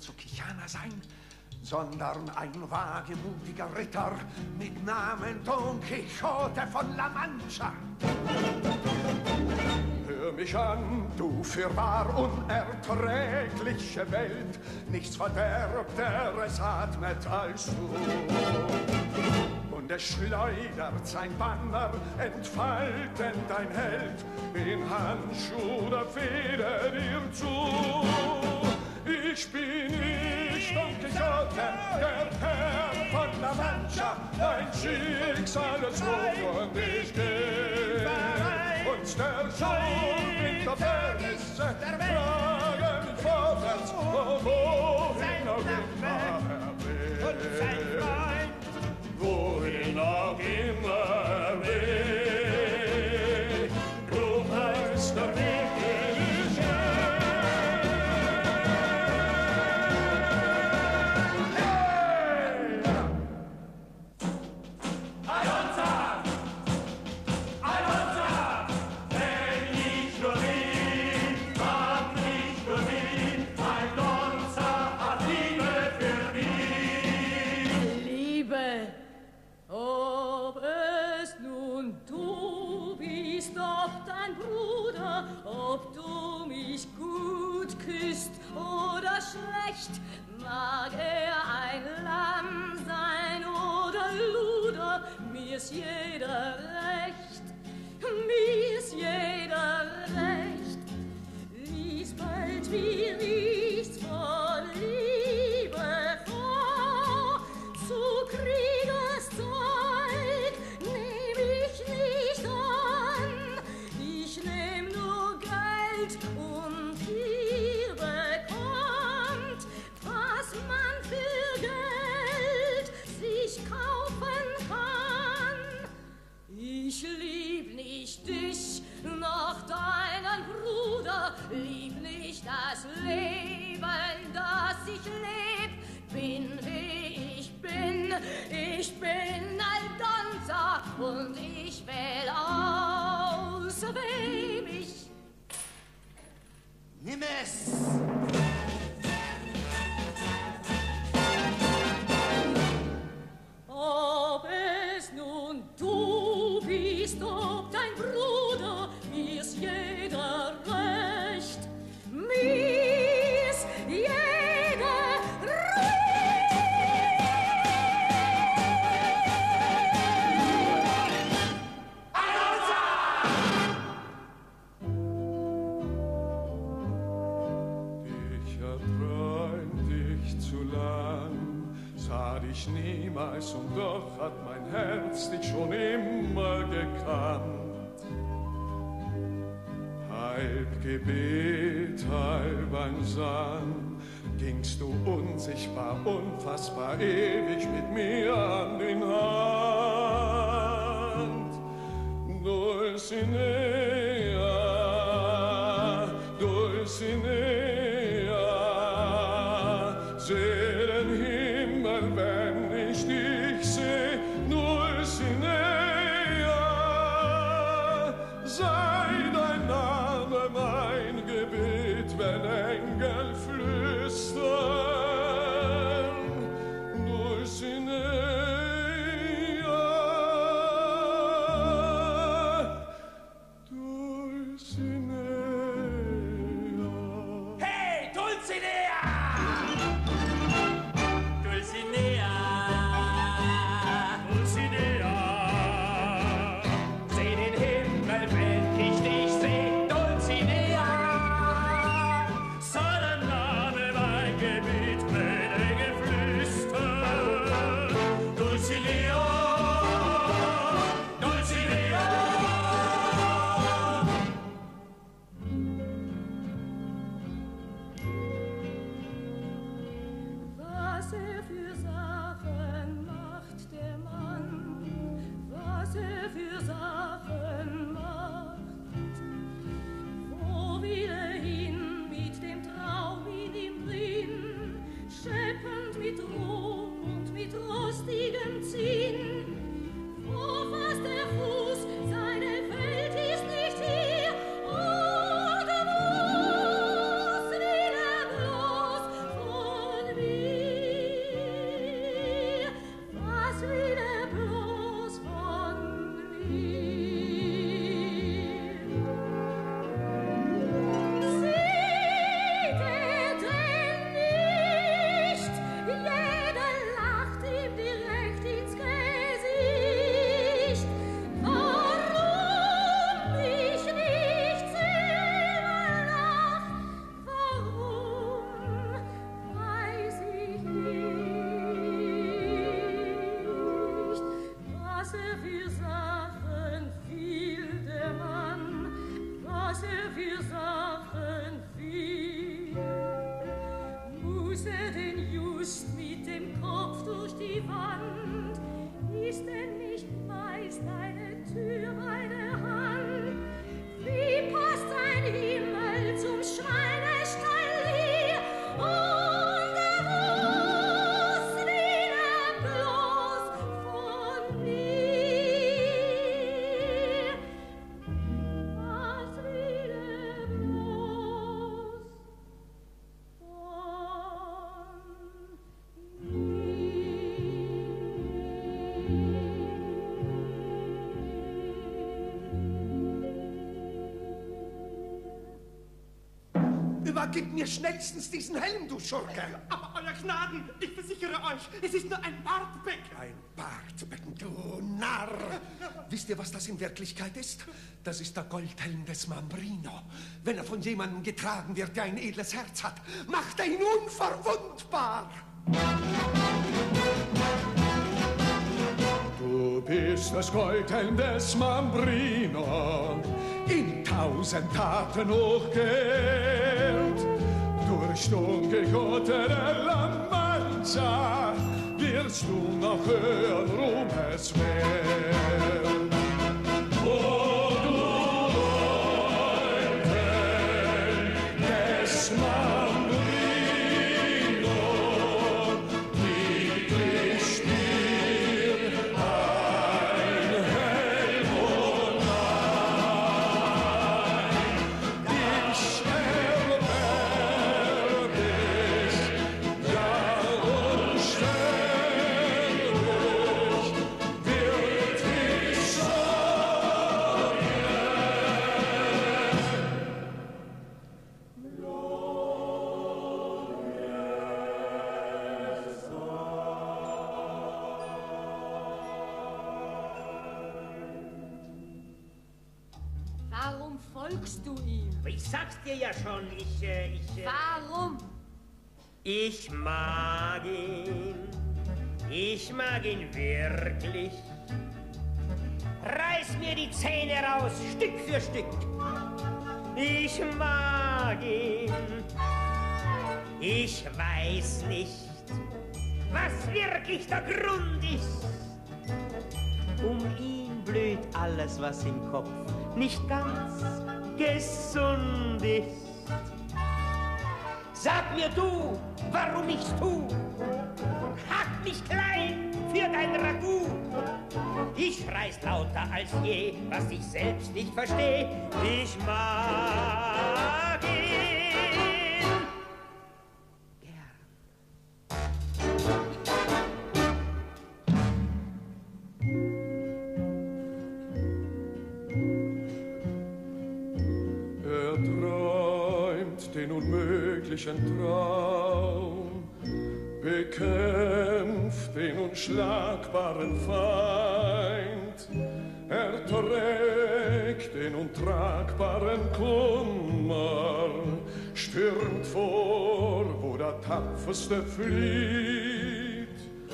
zu Kichana sein, sondern ein wagemutiger Ritter mit Namen Don Quixote von La Mancha. Hör mich an, du fürwahr unerträgliche Welt, nichts Verderbteres atmet als du. Und es schleudert sein Banner, entfalten dein Held, in Handschuhe, der Feder dir zu. Ich bin ich, Don Quixote, der Herr von La Mancha. dein Schicksal erzwungen ich gehe. Und der Schuld der Vermisse tragen mich vorwärts, wo wohin auch immer er will. Wohin auch immer er will. ewig mit mir. Übergib mir schnellstens diesen Helm, du Schurke. Aber euer Gnaden, ich versichere euch, es ist nur ein Bartbecken. Ein Bartbecken, du Narr. Wisst ihr, was das in Wirklichkeit ist? Das ist der Goldhelm des Mambrino. Wenn er von jemandem getragen wird, der ein edles Herz hat, macht er ihn unverwundbar. Du bist das Goldhelm des Mambrino, in tausend Taten hochgeehrt. Durch Dunkelgottere La Mancha wirst du noch hören Ruhmeswert. O ich mag ihn. Ich mag ihn wirklich. Reiß mir die Zähne raus, Stück für Stück. Ich mag ihn. Ich weiß nicht, was wirklich der Grund ist. Um ihn blüht alles, was im Kopf nicht ganz gesund ist. Sag mir du, warum ich's tu. Hack mich klein für dein Ragout. Ich reiß lauter als je, was ich selbst nicht versteh. Ich mag ihn. Unmöglichen Traum, bekämpft den unschlagbaren Feind. Er trägt den untragbaren Kummer, stürmt vor, wo der Tapferste flieht.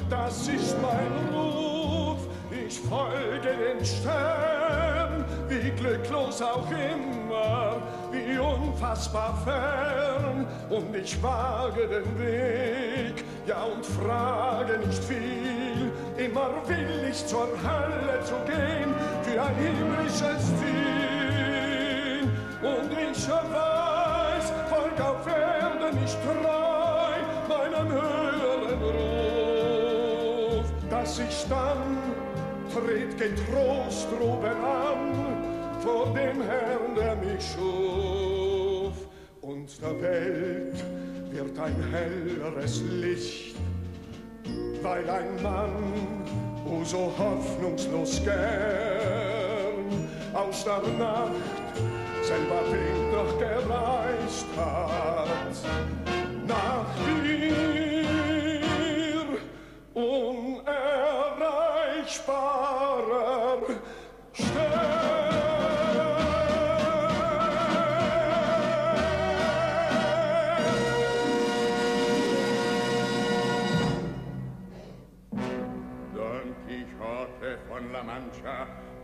Das ist mein Ruf, ich folge den Stern, wie glücklos auch immer, wie unfassbar fern. Und ich wage den Weg, ja und frage nicht viel. Immer will ich zur Hölle zu gehen, für ein himmlisches Ziel. Und ich weiß, folg auf Erden nicht treu, meinem höheren Ruf, dass ich dann tret getrost droben an vor dem Herrn, der mich schuf. Und der Welt wird ein helleres Licht, weil ein Mann, o so hoffnungslos gern, aus der Nacht selber Weg doch gereist hat. Nach dir unerreichbarer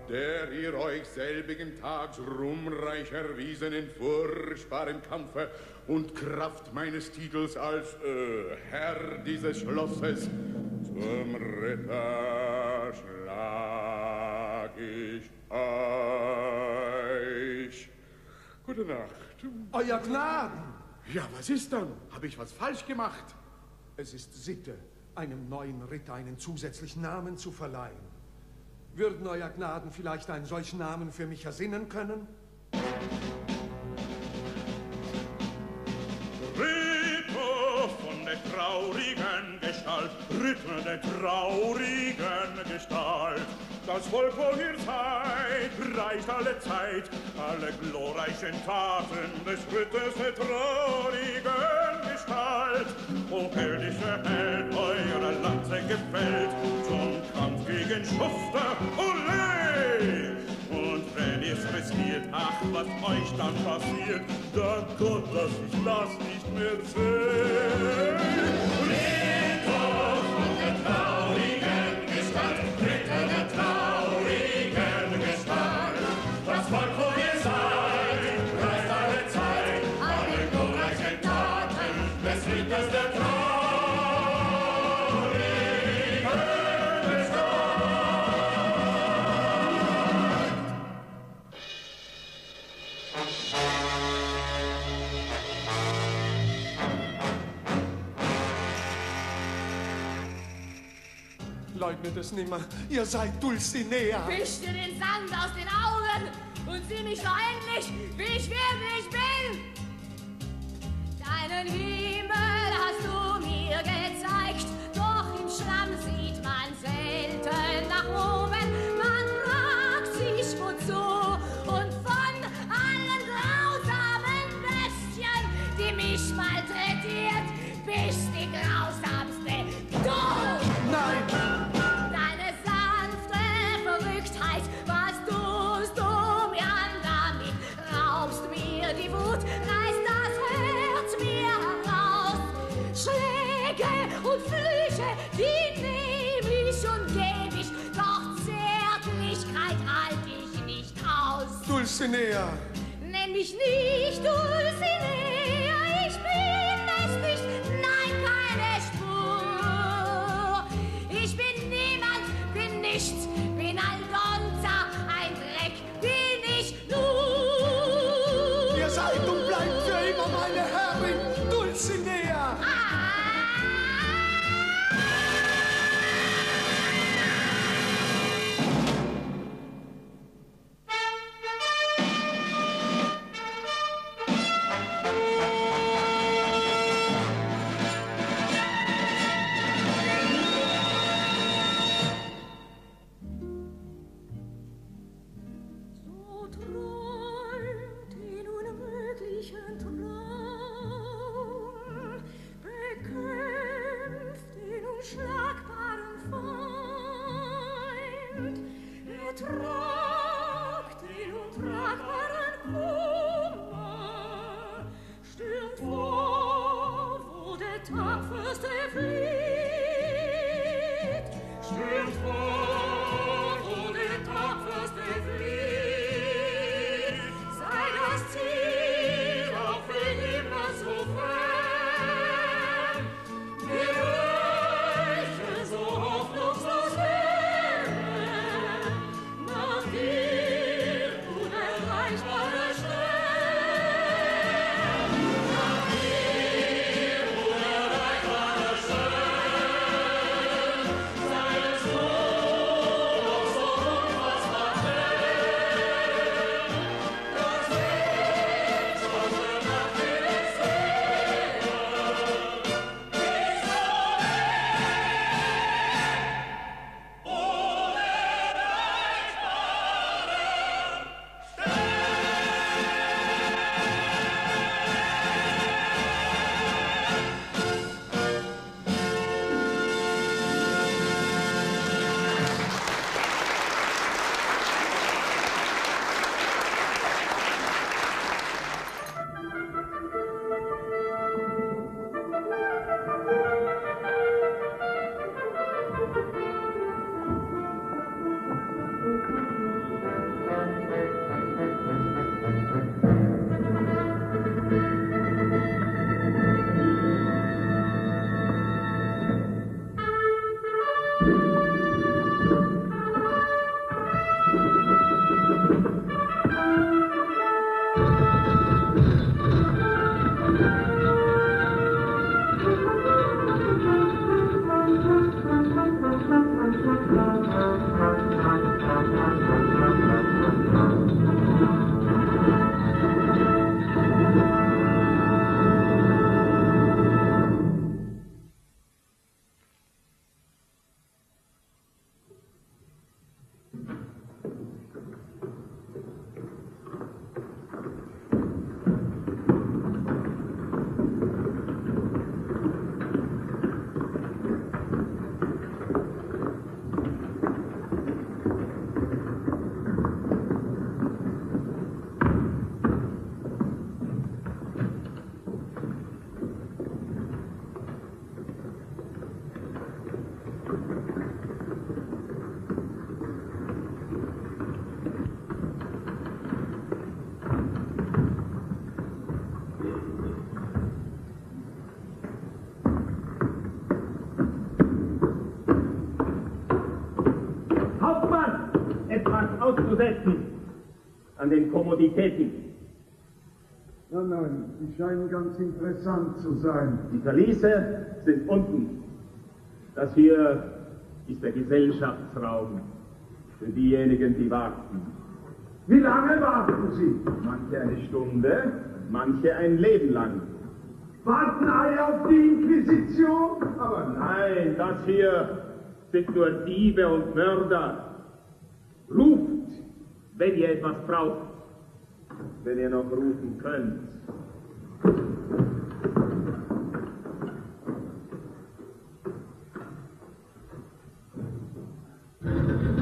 der ihr euch selbigen Tags ruhmreich erwiesen in furchtbarem Kampfe und Kraft meines Titels als äh, Herr dieses Schlosses zum Ritter schlag ich euch. Gute Nacht. Euer Gnaden! Ja, was ist dann? Habe ich was falsch gemacht? Es ist Sitte, einem neuen Ritter einen zusätzlichen Namen zu verleihen. Würden Euer Gnaden vielleicht einen solchen Namen für mich ersinnen können? Traurigen Gestalt, Ritter der traurigen Gestalt. Das Volk, ihr seid, reicht alle Zeit, alle glorreichen Taten des Ritters der traurigen Gestalt. O heldische Held, eure Lanze gefällt, zum Kampf gegen Schufter, ole! Riskiert, ach, was euch dann passiert, dann ich das nicht mehr seh. Leugnet es nimmer, ihr seid Dulcinea! Wisch dir den Sand aus den Augen und sieh mich doch endlich, wie ich wirklich bin. Deinen Himmel hast du mir gezeigt, doch im Schlamm sieht man selten nach oben. Dulcinea! Nenn mich nicht Dulcinea, Kommoditäten. Nein, nein, die scheinen ganz interessant zu sein. Die Verliese sind unten. Das hier ist der Gesellschaftsraum für diejenigen, die warten. Wie lange warten Sie? Manche eine Stunde, manche ein Leben lang. Warten alle auf die Inquisition? Aber nein, das hier sind nur Diebe und Mörder. Ruft, wenn ihr etwas braucht, wenn ihr noch rufen könnt.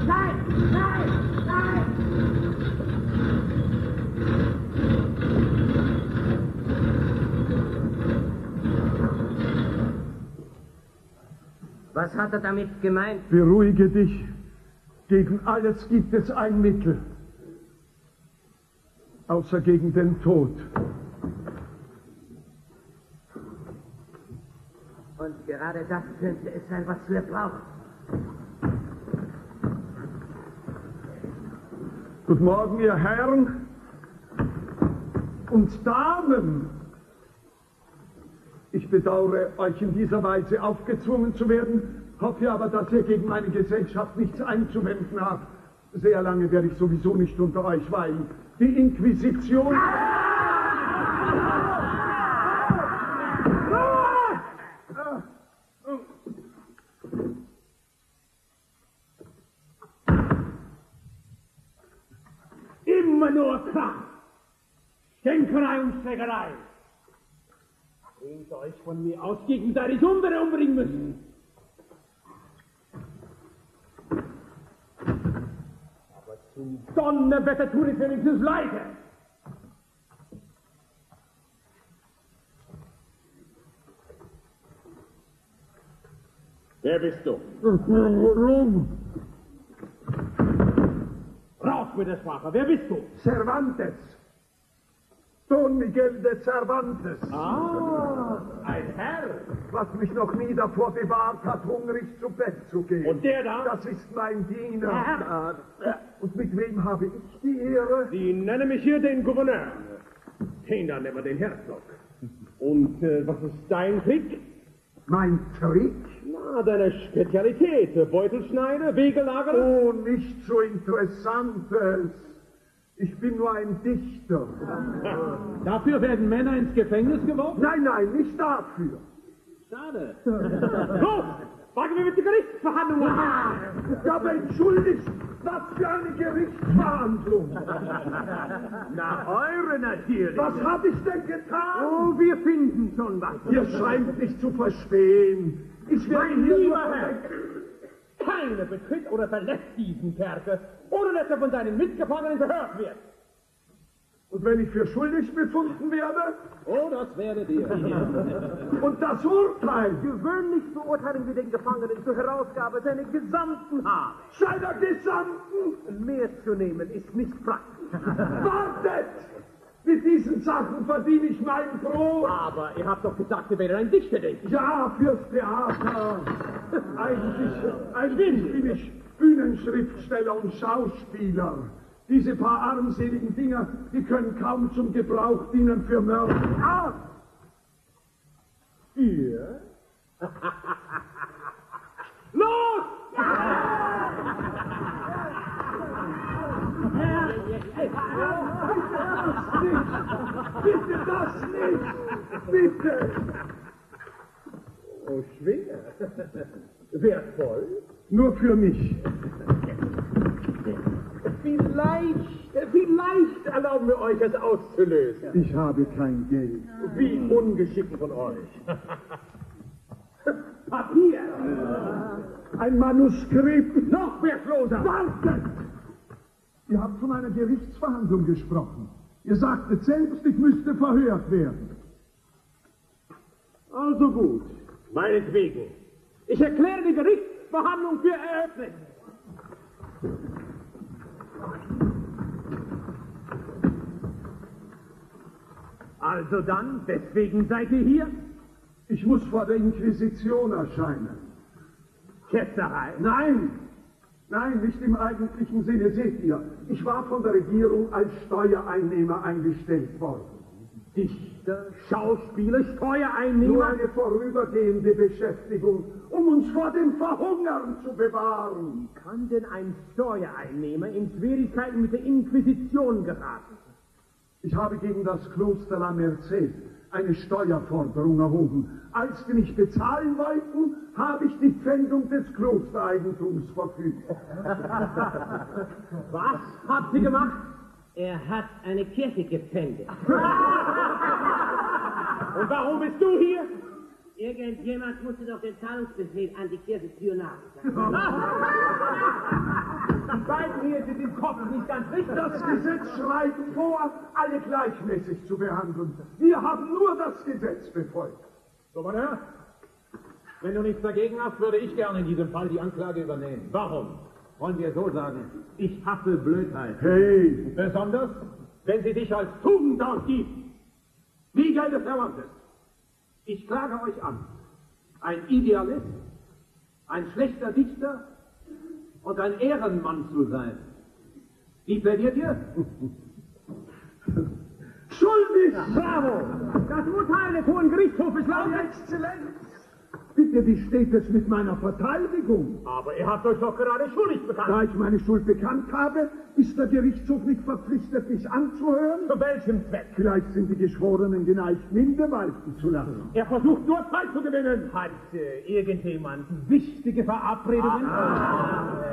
Nein, nein, nein! Was hat er damit gemeint? Beruhige dich. Gegen alles gibt es ein Mittel. Außer gegen den Tod. Und gerade das könnte es sein, was wir brauchen. Guten Morgen, ihr Herren und Damen. Ich bedauere, euch in dieser Weise aufgezwungen zu werden, hoffe aber, dass ihr gegen meine Gesellschaft nichts einzuwenden habt. Sehr lange werde ich sowieso nicht unter euch weilen. Die Inquisition... Immer nur Krach, Stänkerei und Schlägerei. Nehmt euch von mir aus gegen da die Sumbere umbringen müssen. Zum Donnerwetter tut es wenigstens leide. Wer bist du? Raus mit der Sprache. Wer bist du? Cervantes. Don Miguel de Cervantes. Ah, ein Herr. Was mich noch nie davor bewahrt hat, hungrig zu Bett zu gehen. Und der da? Das ist mein Diener. Herr. Und mit wem habe ich die Ehre? Sie nennen mich hier den Gouverneur. Den da nennen wir den Herzog. Und äh, was ist dein Trick? Mein Trick? Na, deine Spezialität. Beutelschneider, Wegelager. Oh, nicht so Interessantes. Ich bin nur ein Dichter. Dafür werden Männer ins Gefängnis geworfen? Nein, nein, nicht dafür. Schade. Los, wagen wir mit der Gerichtsverhandlung an. Ja, aber entschuldigt, was für eine Gerichtsverhandlung. Na, eure natürlich. Was habe ich denn getan? Oh, wir finden schon was. Ihr scheint mich zu verstehen. Ich werde Mein hier lieber nur... Herr, keiner betritt oder verlässt diesen Kerker, ohne dass er von seinen Mitgefangenen verhört wird. Und wenn ich für schuldig befunden werde? Oh, das werdet ihr. Und das Urteil Gewöhnlich beurteilen wir den Gefangenen zur Herausgabe seiner gesamten Haare. seiner Gesandten Mehr zu nehmen ist nicht praktisch. wartet! Mit diesen Sachen verdiene ich mein Brot. Aber ihr habt doch gesagt, ihr wäret ein Dichterdenker. Ja, fürs Theater. Eigentlich, eigentlich bin ich Bühnenschriftsteller und Schauspieler. Diese paar armseligen Dinger, die können kaum zum Gebrauch dienen für Mörder. Ah! Ihr? Los! Bitte das nicht! Bitte! Oh, schwer. Wertvoll. Nur für mich. Vielleicht, vielleicht erlauben wir euch, es auszulösen. Ich habe kein Geld. Wie ungeschickt von euch. Papier. Ein Manuskript. Noch wertloser. Wartet! Ihr habt von einer Gerichtsverhandlung gesprochen. Ihr sagtet selbst, ich müsste verhört werden. Also gut. Meinetwegen. Ich erkläre die Gerichtsverhandlung für eröffnet. Also dann, deswegen seid ihr hier? Ich muss vor der Inquisition erscheinen. Ketzerei. Nein! Nein, nicht im eigentlichen Sinne. Seht ihr, ich war von der Regierung als Steuereinnehmer eingestellt worden. Dichter, Schauspieler, Nur Steuereinnehmer. eine vorübergehende Beschäftigung, um uns vor dem Verhungern zu bewahren. Wie kann denn ein Steuereinnehmer in Schwierigkeiten mit der Inquisition geraten? Ich habe gegen das Kloster La Merced eine Steuerforderung erhoben. Als die nicht bezahlen wollten, habe ich die Pfändung des Klostereigentums verfügt. Was habt ihr gemacht? Er hat eine Kirche gepfändet. Und warum bist du hier? Irgendjemand musste doch den Zahlungsbefehl an die Kirchentür nachsagen. Beiden hier sind im Kopf nicht ganz richtig. Das Gesetz schreibt vor, alle gleichmäßig zu behandeln. Wir haben nur das Gesetz befolgt. So, mein Herr, wenn du nichts dagegen hast, würde ich gerne in diesem Fall die Anklage übernehmen. Warum? Wollen wir so sagen? Ich hasse Blödheit. Hey, Besonders, Wenn sie dich als Tugend ausgibt, wie Geld des Verwandtes. Ich klage euch an, ein Idealist, ein schlechter Dichter und ein Ehrenmann zu sein. Wie plädiert ihr? schuldig! Bravo! Das Urteil des Hohen Gerichtshofes lautet... Exzellenz! Bitte, wie steht es mit meiner Verteidigung? Aber ihr habt euch doch gerade schuldig bekannt. Da ich meine Schuld bekannt habe, ist der Gerichtshof nicht verpflichtet, mich anzuhören? Zu welchem Zweck? Vielleicht sind die Geschworenen geneigt, Minde walten zu lassen. Er versucht nur Zeit zu gewinnen. Hat äh, irgendjemand wichtige Verabredungen?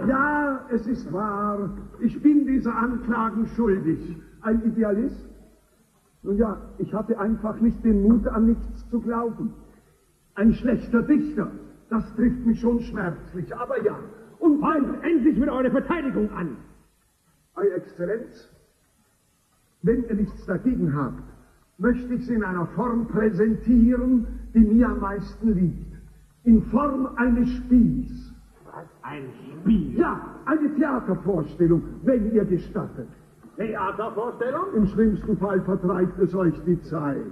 Ja, es ist wahr. Ich bin dieser Anklagen schuldig. Ein Idealist? Nun ja, ich hatte einfach nicht den Mut, an nichts zu glauben. Ein schlechter Dichter, das trifft mich schon schmerzlich, aber ja. Und Fangt endlich mit eurer Verteidigung an. Ei Exzellenz, wenn ihr nichts dagegen habt, möchte ich sie in einer Form präsentieren, die mir am meisten liegt. In Form eines Spiels. Ein Spiel. Ja, eine Theatervorstellung, wenn ihr gestattet. Theatervorstellung? Im schlimmsten Fall vertreibt es euch die Zeit.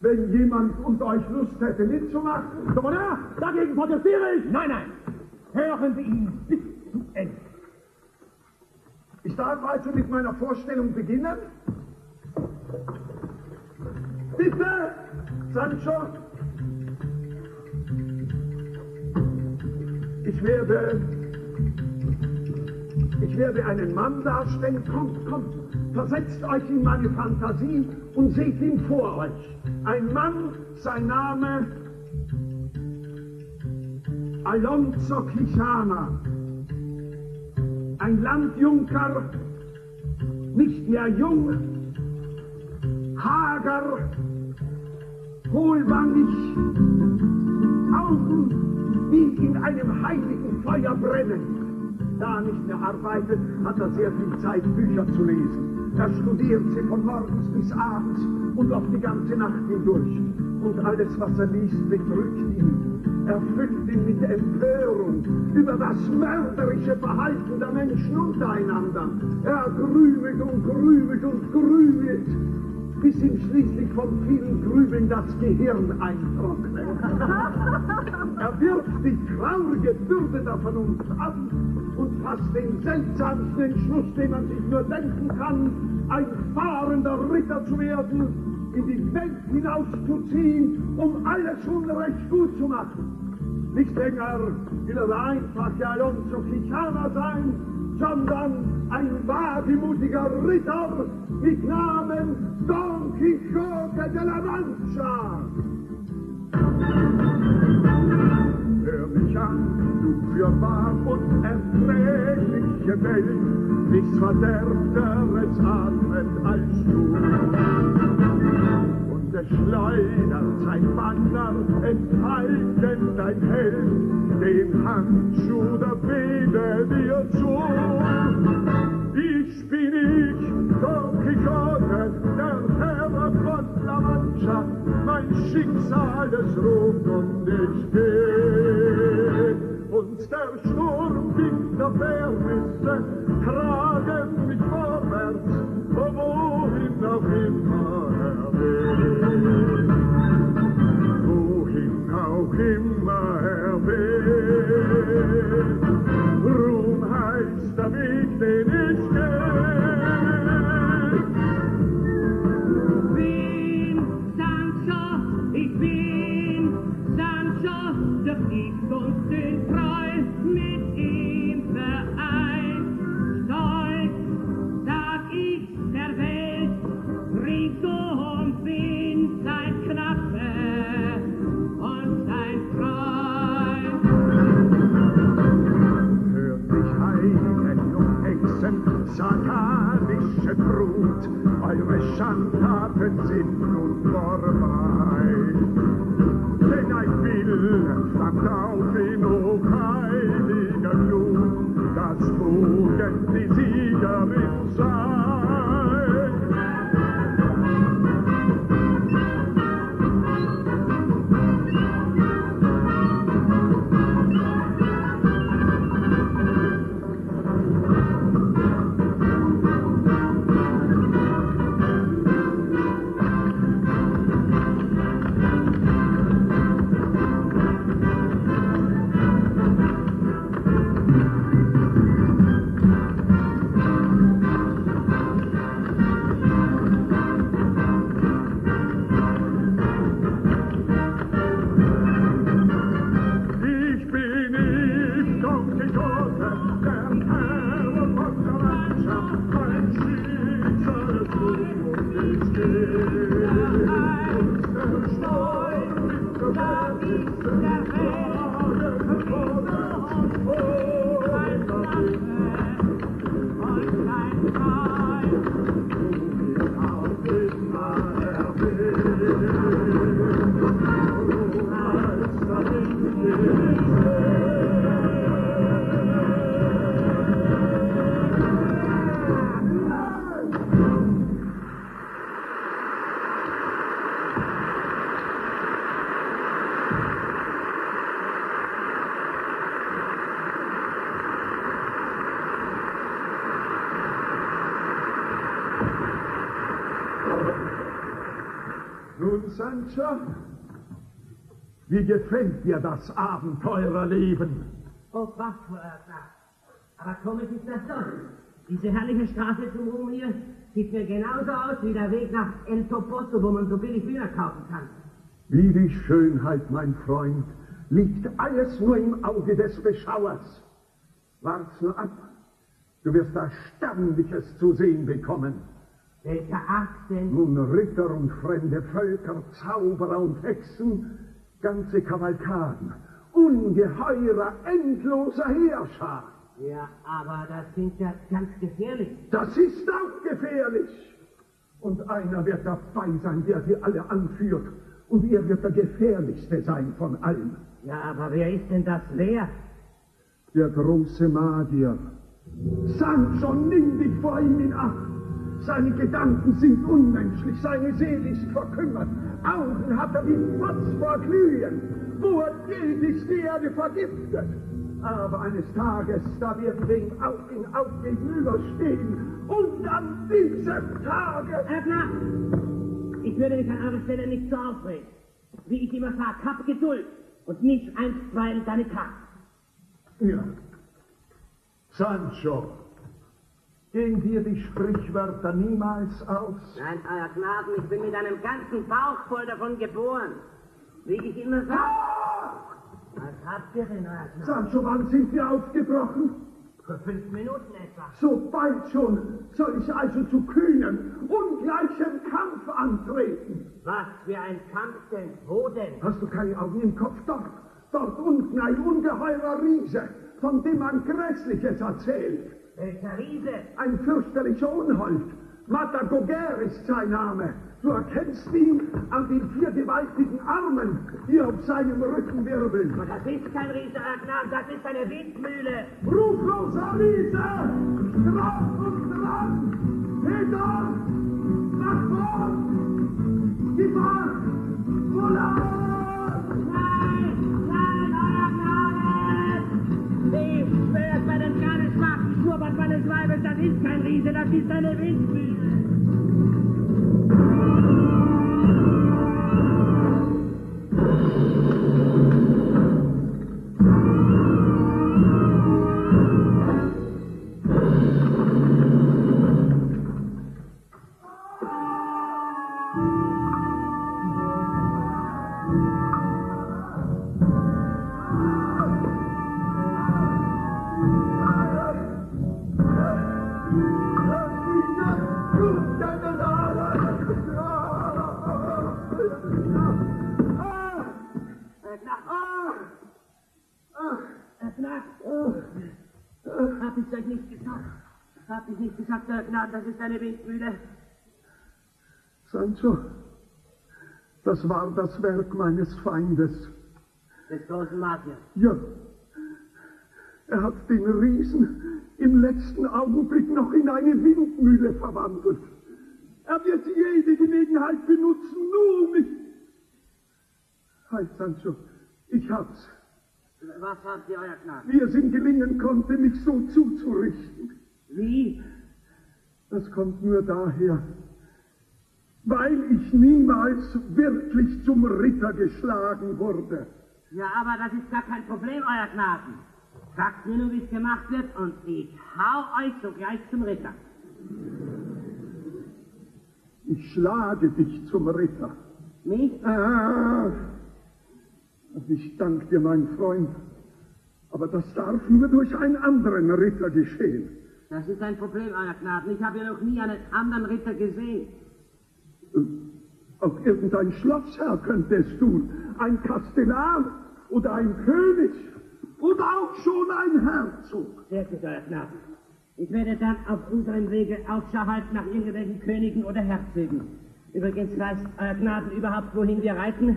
Wenn jemand unter euch Lust hätte mitzumachen, ja, dagegen protestiere ich. Nein, nein. Hören Sie ihn bis zu Ende. ich darf also mit meiner Vorstellung beginnen. Bitte, Sancho. Ich werde, ich werde einen Mann darstellen. Kommt, kommt, versetzt euch in meine Fantasie und seht ihn vor euch. Ein Mann, sein Name Alonso Quijana. Ein Landjunker, nicht mehr jung, hager, hohlwangig, Augen wie in einem heiligen Feuer brennen. Da nicht mehr arbeitet, hat er sehr viel Zeit, Bücher zu lesen. Er studiert sie von morgens bis abends und oft die ganze Nacht hindurch. Und alles, was er liest, bedrückt ihn, erfüllt ihn mit Empörung über das mörderische Verhalten der Menschen untereinander. Er grübelt und grübelt und grübelt, bis ihm schließlich von vielen Grübeln das Gehirn eintrocknet. Er wirft die traurige Bürde davon uns ab und fasst den seltsamsten Entschluss, den man sich nur denken kann, ein fahrender Ritter zu werden, in die Welt hinauszuziehen, um alles Unrecht gut zu machen. Nicht länger will er der einfache Alonso Quijana sein, sondern ein wagemutiger Ritter mit Namen Don Quixote de la Mancha. Hör mich an, du für wahr und erträgliche Welt, nichts Verderbteres atmet als du. Und es schleudert sein Banner, enthaltend dein Held, den Handschuh der Bede dir zu. Ich bin ich, Don Quixote, der Herr La Mancha, mein Schicksal es ruft und ich geh. Und der Sturm dichter Vermisse tragen mich vorwärts, wohin auch immer eure Schandtaten sind nun wie gefällt dir das Abenteurerleben? Oh, was für Nacht. Aber komisch ist das doch. Diese herrliche Straße zum Ruhm hier sieht mir genauso aus wie der Weg nach El Toposo, wo man so billig Hühner kaufen kann. Wie die Schönheit, mein Freund, liegt alles nur im Auge des Beschauers. Wart's nur ab. Du wirst Erstaunliches zu sehen bekommen. Welcher Akt denn? Nun Ritter und fremde Völker, Zauberer und Hexen, ganze Kavalkaden, ungeheurer, endloser Heerschar. Ja, aber das klingt ja ganz gefährlich. Das ist auch gefährlich. Und einer wird dabei sein, der sie alle anführt. Und er wird der gefährlichste sein von allen. Ja, aber wer ist denn das wer? Der große Magier. Sancho, nimm dich vor ihm in Acht. Seine Gedanken sind unmenschlich, seine Seele ist verkümmert. Augen hat er wie Phosphor glühen. Wo er geht, ist die Erde vergiftet. Aber eines Tages, da werden wir ihm Aug in Aug gegenüberstehen. Und an diesem Tage... Erna, ich würde mich an eurer Stelle nicht so aufregen. Wie ich immer sage, hab Geduld und nicht einstweilen deine Kraft. Ja. Sancho, gehen dir die Sprichwörter niemals aus? Nein, euer Gnaden, ich bin mit einem ganzen Bauch voll davon geboren. Wie ich immer sage. Was habt ihr denn, euer Gnaden? Sancho, wann sind wir aufgebrochen? Vor fünf Minuten etwa. So bald schon soll ich also zu kühnem, ungleichem Kampf antreten. Was für ein Kampf denn? Wo denn? Hast du keine Augen im Kopf? Dort, dort unten ein ungeheurer Riese, von dem man Grässliches erzählt. Welcher Riese? Ein fürchterlicher Unhold. Matagoger ist sein Name. Du erkennst ihn an den vier gewaltigen Armen, die auf seinem Rücken wirbeln. Aber das ist kein Riese, Gnaden, das ist eine Windmühle. Rufloser Riese! Drauf und dran! Peter! Nach vorn! Gib acht! Schnurrbart meines Weibes, das ist kein Riese, das ist eine Windmühle. Hab ich euch nicht gesagt. Hab ich nicht gesagt, Euer Gnaden, das ist eine Windmühle. Sancho, das war das Werk meines Feindes. Des großen Magiers. Ja, er hat den Riesen im letzten Augenblick noch in eine Windmühle verwandelt. Er wird jede Gelegenheit benutzen, nur um mich. Halt, Sancho, ich hab's. Was habt ihr, Euer Gnaden? Wie es ihm gelingen konnte, mich so zuzurichten. Wie? Das kommt nur daher, weil ich niemals wirklich zum Ritter geschlagen wurde. Ja, aber das ist gar kein Problem, Euer Gnaden. Sagt mir nur, wie es gemacht wird, und ich hau euch sogleich zum Ritter. Ich schlage dich zum Ritter. Mich? Ah, ich danke dir, mein Freund. Aber das darf nur durch einen anderen Ritter geschehen. Das ist ein Problem, Euer Gnaden. Ich habe ja noch nie einen anderen Ritter gesehen. Auch irgendein Schlossherr könnte es tun. Ein Kastellan oder ein König oder auch schon ein Herzog. Sehr gut, Euer Gnaden. Ich werde dann auf unserem Wege Ausschau halten nach irgendwelchen Königen oder Herzögen. Übrigens weiß Euer Gnaden überhaupt, wohin wir reiten?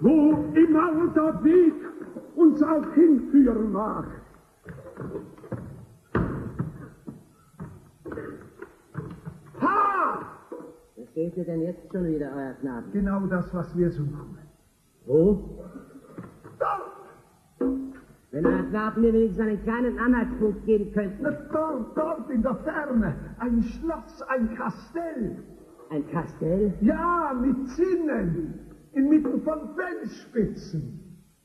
Wo immer der Weg uns auch hinführen mag. Ha! Was seht ihr denn jetzt schon wieder, Euer Gnaden? Genau das, was wir suchen. Wo? Dort! Wenn Euer Gnaden mir wenigstens einen kleinen Anhaltspunkt geben könnten. Na, Dort, dort in der Ferne. Ein Schloss, ein Kastell. Ein Kastell? Ja, mit Zinnen. Inmitten von Felsspitzen.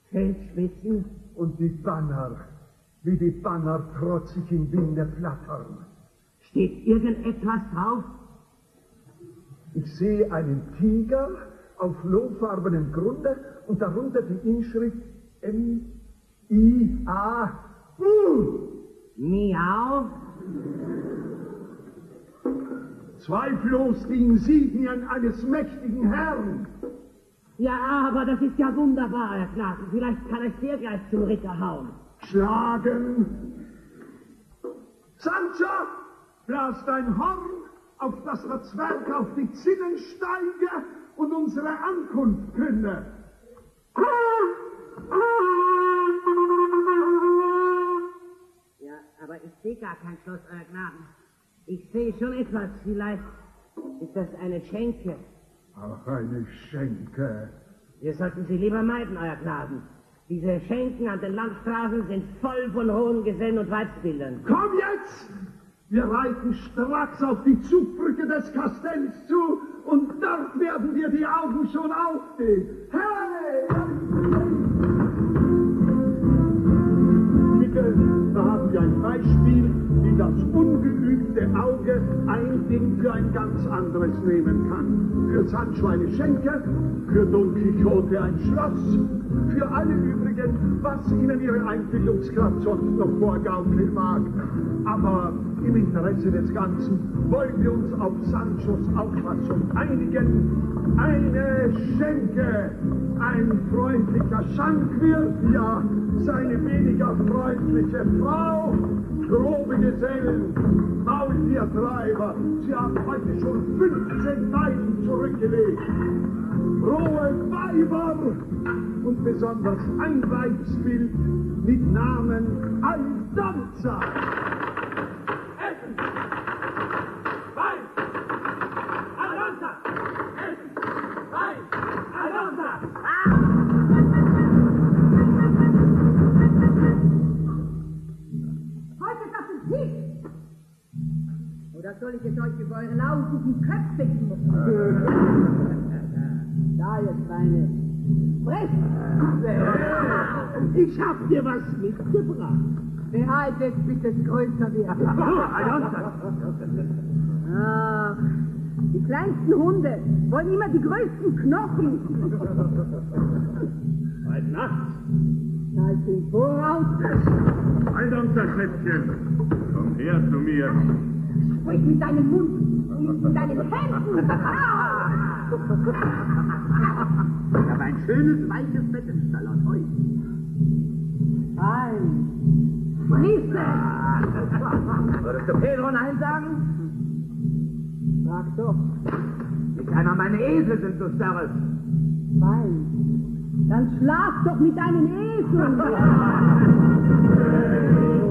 Felsspitzen? Und die Banner, wie die Banner trotzig im Winde flattern. Steht irgendetwas drauf? Ich sehe einen Tiger auf lohfarbenem Grunde und darunter die Inschrift M-I-A. Uh! Miau? Zweifellos die Insignien eines mächtigen Herrn. Ja, aber das ist ja wunderbar, Herr Gnaden. Vielleicht kann ich dir gleich zum Ritter hauen. Schlagen. Sancho, blas dein Horn, auf das der Zwerg auf die Zinnen steige und unsere Ankunft künde. Ja, aber ich sehe gar kein Schloss, Euer Gnaden. Ich sehe schon etwas. Vielleicht ist das eine Schenke. Ach, eine Schenke. Wir sollten sie lieber meiden, Euer Gnaden. Diese Schenken an den Landstraßen sind voll von hohen Gesellen und Weibsbildern. Komm jetzt! Wir reiten stracks auf die Zugbrücke des Kastells zu und dort werden dir die Augen schon aufgehen. Hey! Wir ein Beispiel, wie das ungeübte Auge ein Ding für ein ganz anderes nehmen kann. Für Sancho eine Schenke, für Don Quixote ein Schloss, für alle übrigen, was ihnen ihre Einbildungskraft sonst noch vorgaukeln mag. Aber im Interesse des Ganzen wollen wir uns auf Sanchos Auffassung einigen. Eine Schenke, ein freundlicher Schankwirt, ja, seine weniger freundliche Frau, grobe Gesellen, Maultiertreiber, sie haben heute schon 15 Weiden zurückgelegt. Rohe Weiber. Und besonders ein Weibsbild mit Namen Aldonza. Es euch über eure lautigen Köpfe geben? Da, ihr Schweine. Sprecht! Ich hab dir was mitgebracht. Behaltet, bis es größer wird. Ach, die kleinsten Hunde wollen immer die größten Knochen. Heute Nacht. Zahlt im Voraus. Ein Schätzchen. Komm her zu mir. Sprich mit deinem Mund, mit deinen Händen. Ich habe ein schönes, weiches Bettenstall aus Heu. Fein, Frisse! Würdest du Pedro Nein sagen? Sag doch. Nicht einmal meine Esel sind so starres. Nein. Dann schlaf doch mit deinen Eseln.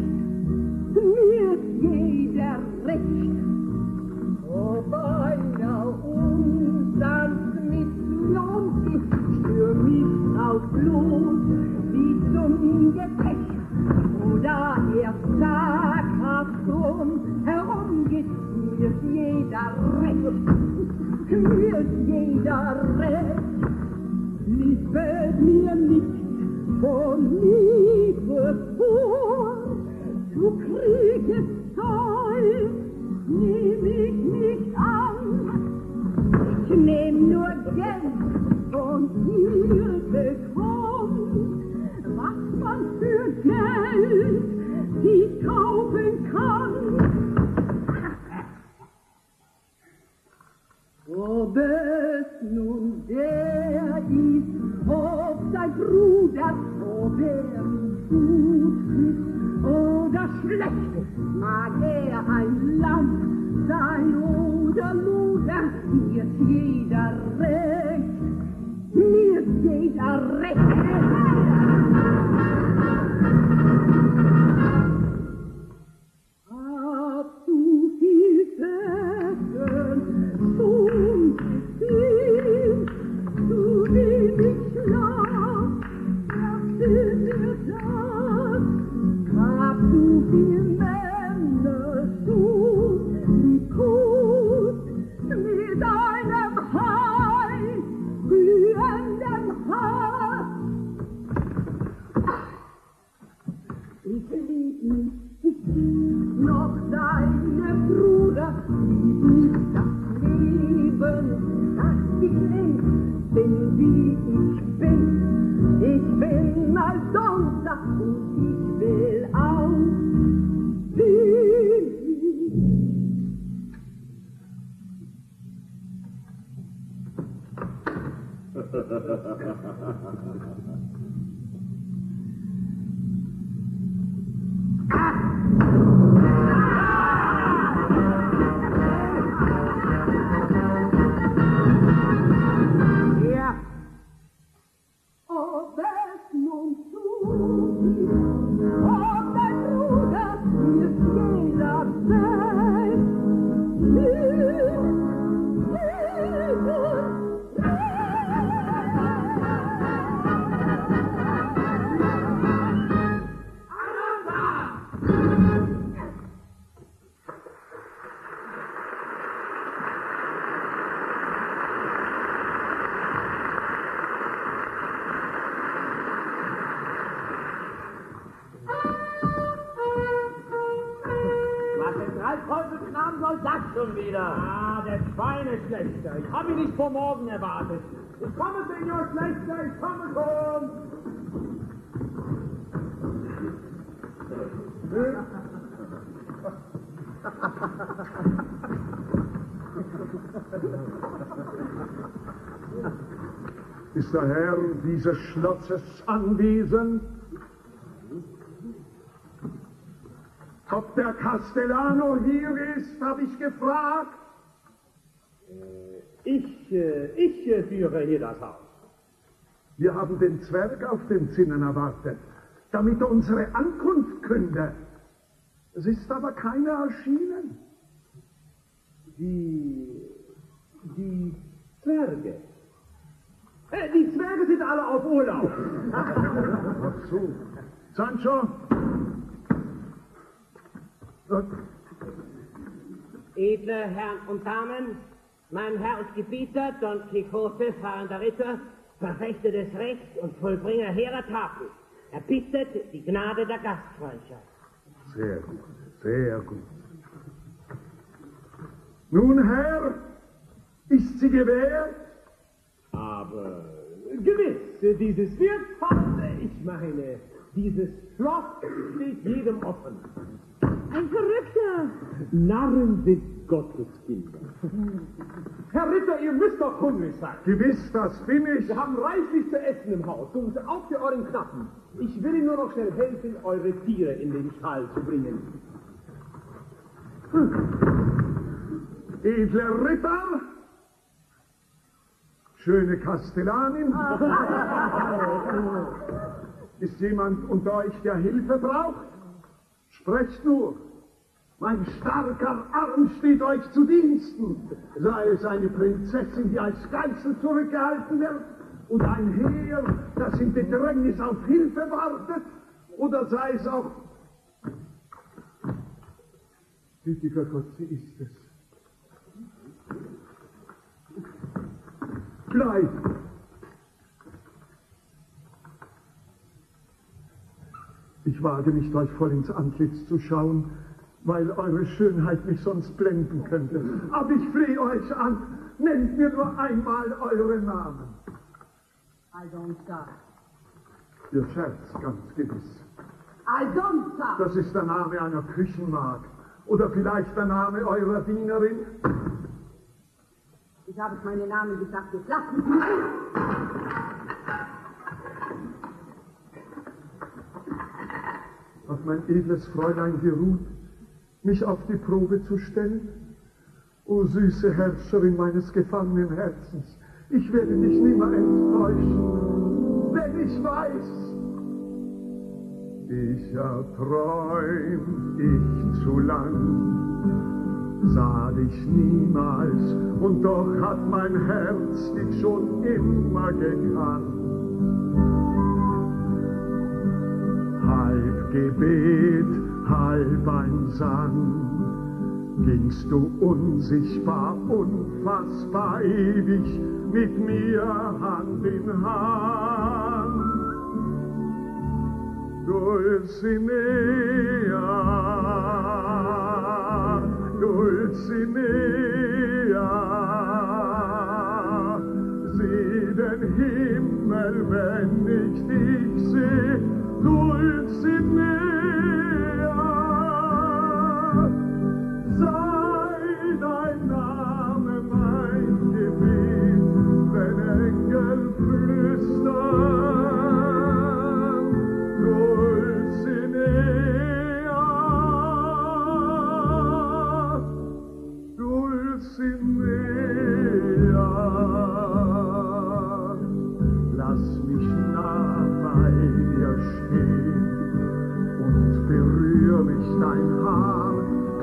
jeder recht. Ob einer unsanft Mission ist, für mich auf Blut wie zum Gefecht, oder er zaghaft drum herumgeht, mir jeder recht, mir jeder recht. Liebe mir nicht von Liebe vor, du kriegest Ob dein Bruder, ob er gut ist oder schlecht, mag er ein Lamm sein oder Luder, mir ist jeder recht, mir ist jeder recht. Der Herr dieses Schlosses anwesend? Ob der Castellano hier ist, habe ich gefragt. Ich, äh, ich äh, führe hier das Haus. Wir haben den Zwerg auf den Zinnen erwartet, damit er unsere Ankunft künde. Es ist aber keiner erschienen. Die, die Zwerge. Äh, die Zwerge sind alle auf Urlaub. Ach so. Sancho? Äh, Edle Herren und Damen, mein Herr und Gebieter, Don Quixote, fahrender Ritter, Verfechter des Rechts und Vollbringer hehrer Taten, erbittet die Gnade der Gastfreundschaft. Sehr gut, sehr gut. Nun, Herr, ist sie gewährt? Aber gewiss, dieses Wirtshaus, ich meine, dieses Schloss steht jedem offen. Ein Verrückter! Narren sind Gotteskinder. Herr Ritter, ihr müsst doch hungrig sein. Gewiss, das bin ich. Wir haben reichlich zu essen im Haus, und auch für euren Knappen. Ich will Ihnen nur noch schnell helfen, eure Tiere in den Stall zu bringen. Edler Ritter, schöne Kastellanin. Ist jemand unter euch, der Hilfe braucht? Sprecht nur. Mein starker Arm steht euch zu Diensten. Sei es eine Prinzessin, die als Geißel zurückgehalten wird, und ein Heer, das in Bedrängnis auf Hilfe wartet, oder sei es auch... Gütiger Gott, sie ist es. Bleib! Ich wage nicht, euch voll ins Antlitz zu schauen, weil eure Schönheit mich sonst blenden könnte. Aber ich flehe euch an, nennt mir nur einmal eure Namen. I don't stop. Ihr scherzt ganz gewiss. I don't stop. Das ist der Name einer Küchenmagd. Oder vielleicht der Name eurer Dienerin. Ich habe meinen Namen gesagt, jetzt lasst mich ein. Hat mein edles Fräulein geruht, mich auf die Probe zu stellen? O süße Herrscherin meines gefangenen Herzens, ich werde dich nimmer enttäuschen, denn ich weiß, ich erträumt ich zu lang, sah dich niemals, und doch hat mein Herz dich schon immer gekannt. Halb Gebet, halb ein Sang, gingst du unsichtbar, unfassbar ewig mit mir Hand in Hand. Dulcinea, Dulcinea, sieh den Himmel, wenn ich dich seh, Dulcinea,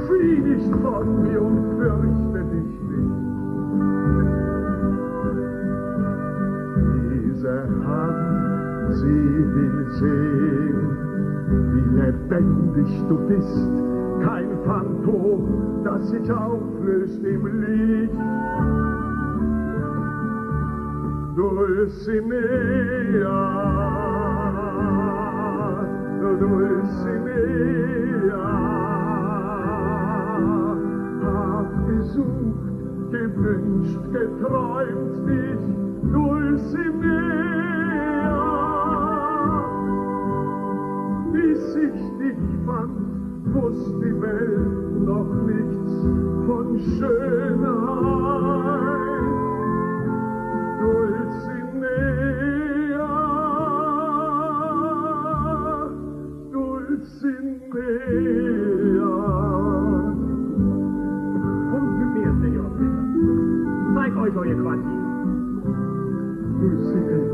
flieh nicht von mir und fürchte dich nicht. Diese Hand, sie will sehen, wie lebendig du bist, kein Phantom, das sich auflöst im Licht. Dulcinea, Dulcinea, gesucht, gewünscht, geträumt dich, Dulcinea, bis ich dich fand, wusst die Welt noch nichts von Schönheit. Dulcinea, Dulcinea. Zeig euch euer Quartier. Dulcinea, oh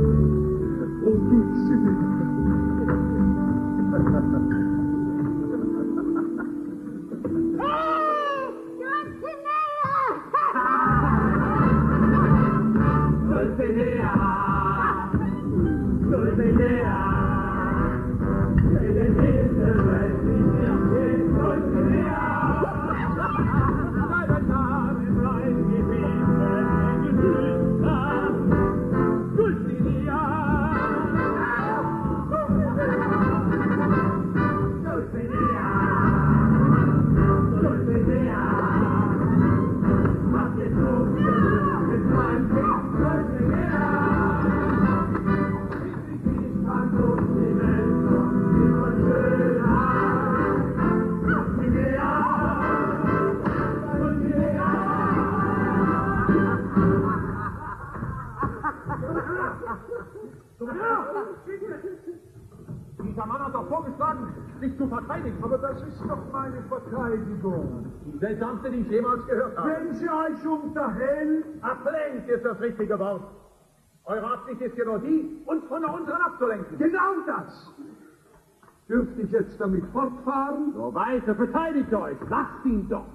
verteidigen. Aber das ist doch meine Verteidigung. Die seltsamste, die ich jemals gehört habe. Wenn sie euch unterhält, Ablenkt ist das richtige Wort. Eure Absicht ist genau die, uns von der unseren abzulenken. genau das. Dürfte ich jetzt damit fortfahren? So weiter, verteidigt euch. Lasst ihn doch.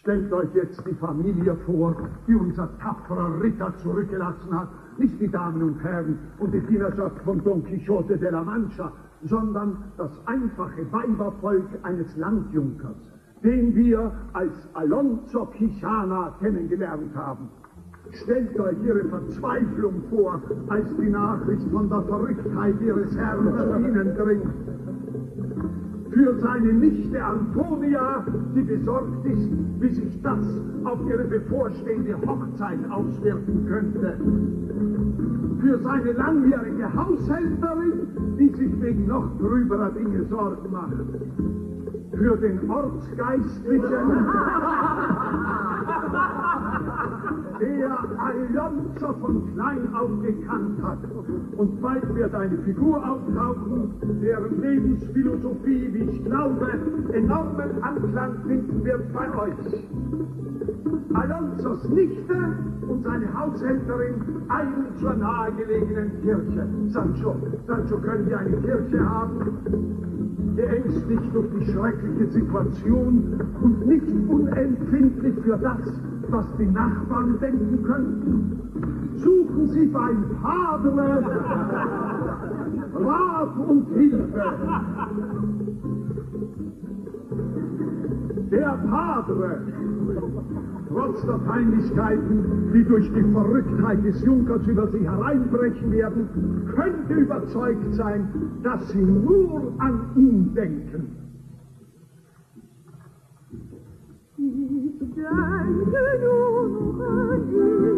Stellt euch jetzt die Familie vor, die unser tapferer Ritter zurückgelassen hat. Nicht die Damen und Herren und die Dienerschaft von Don Quixote de la Mancha, sondern das einfache Weibervolk eines Landjunkers, den wir als Alonso Quixana kennengelernt haben. Stellt euch ihre Verzweiflung vor, als die Nachricht von der Verrücktheit ihres Herrn zu ihnen dringt. Für seine Nichte Antonia, die besorgt ist, wie sich das auf ihre bevorstehende Hochzeit auswirken könnte. Für seine langjährige Haushälterin, die sich wegen noch trüberer Dinge Sorgen macht. Für den Ortsgeistlichen, der Alonso von klein auf gekannt hat. Und bald wird eine Figur auftauchen, deren Lebensphilosophie, wie ich glaube, enormen Anklang finden wird bei euch. Alonsos Nichte und seine Haushälterin eilen zur nahegelegenen Kirche. Sancho, Sancho, können wir eine Kirche haben? Geängstigt durch die schreckliche Situation und nicht unempfindlich für das, was die Nachbarn denken könnten. Suchen Sie beim Padre Rat und Hilfe. Der Padre, trotz der Peinlichkeiten, die durch die Verrücktheit des Junkers über sie hereinbrechen werden, könnte überzeugt sein, dass sie nur an ihn denken. Ich denke nur noch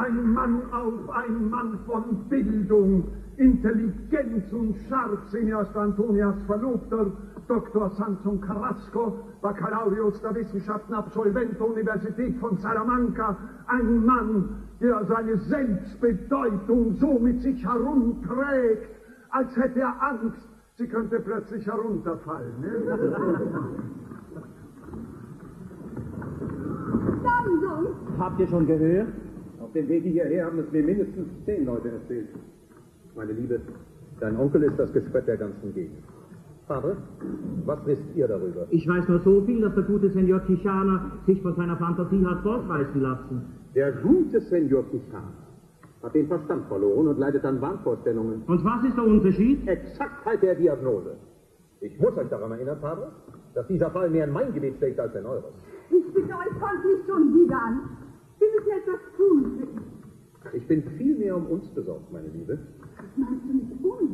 ein Mann auf, ein Mann von Bildung, Intelligenz und Scharfsinn. Er ist Antonias Verlobter, Dr. Samson Carrasco, Baccalaureus der Wissenschaften, Absolvent der Universität von Salamanca. Ein Mann, der seine Selbstbedeutung so mit sich herumträgt, als hätte er Angst, sie könnte plötzlich herunterfallen. Ne? Samson! Habt ihr schon gehört? Auf dem Wege hierher haben es mir mindestens zehn Leute erzählt. Meine Liebe, dein Onkel ist das Gespött der ganzen Gegend. Vater, was wisst ihr darüber? Ich weiß nur so viel, dass der gute Senor Tichana sich von seiner Fantasie hat fortreißen lassen. Der gute Senor Tichana hat den Verstand verloren und leidet an Wahnvorstellungen. Und was ist der Unterschied? Exaktheit der Diagnose. Ich muss euch daran erinnern, Vater, dass dieser Fall mehr in mein Gebiet steckt als in eures. Ich bitte euch, kommt nicht schon wieder an. Wir müssen etwas tun. Ich bin viel mehr um uns besorgt, meine Liebe. Was meinst du mit uns?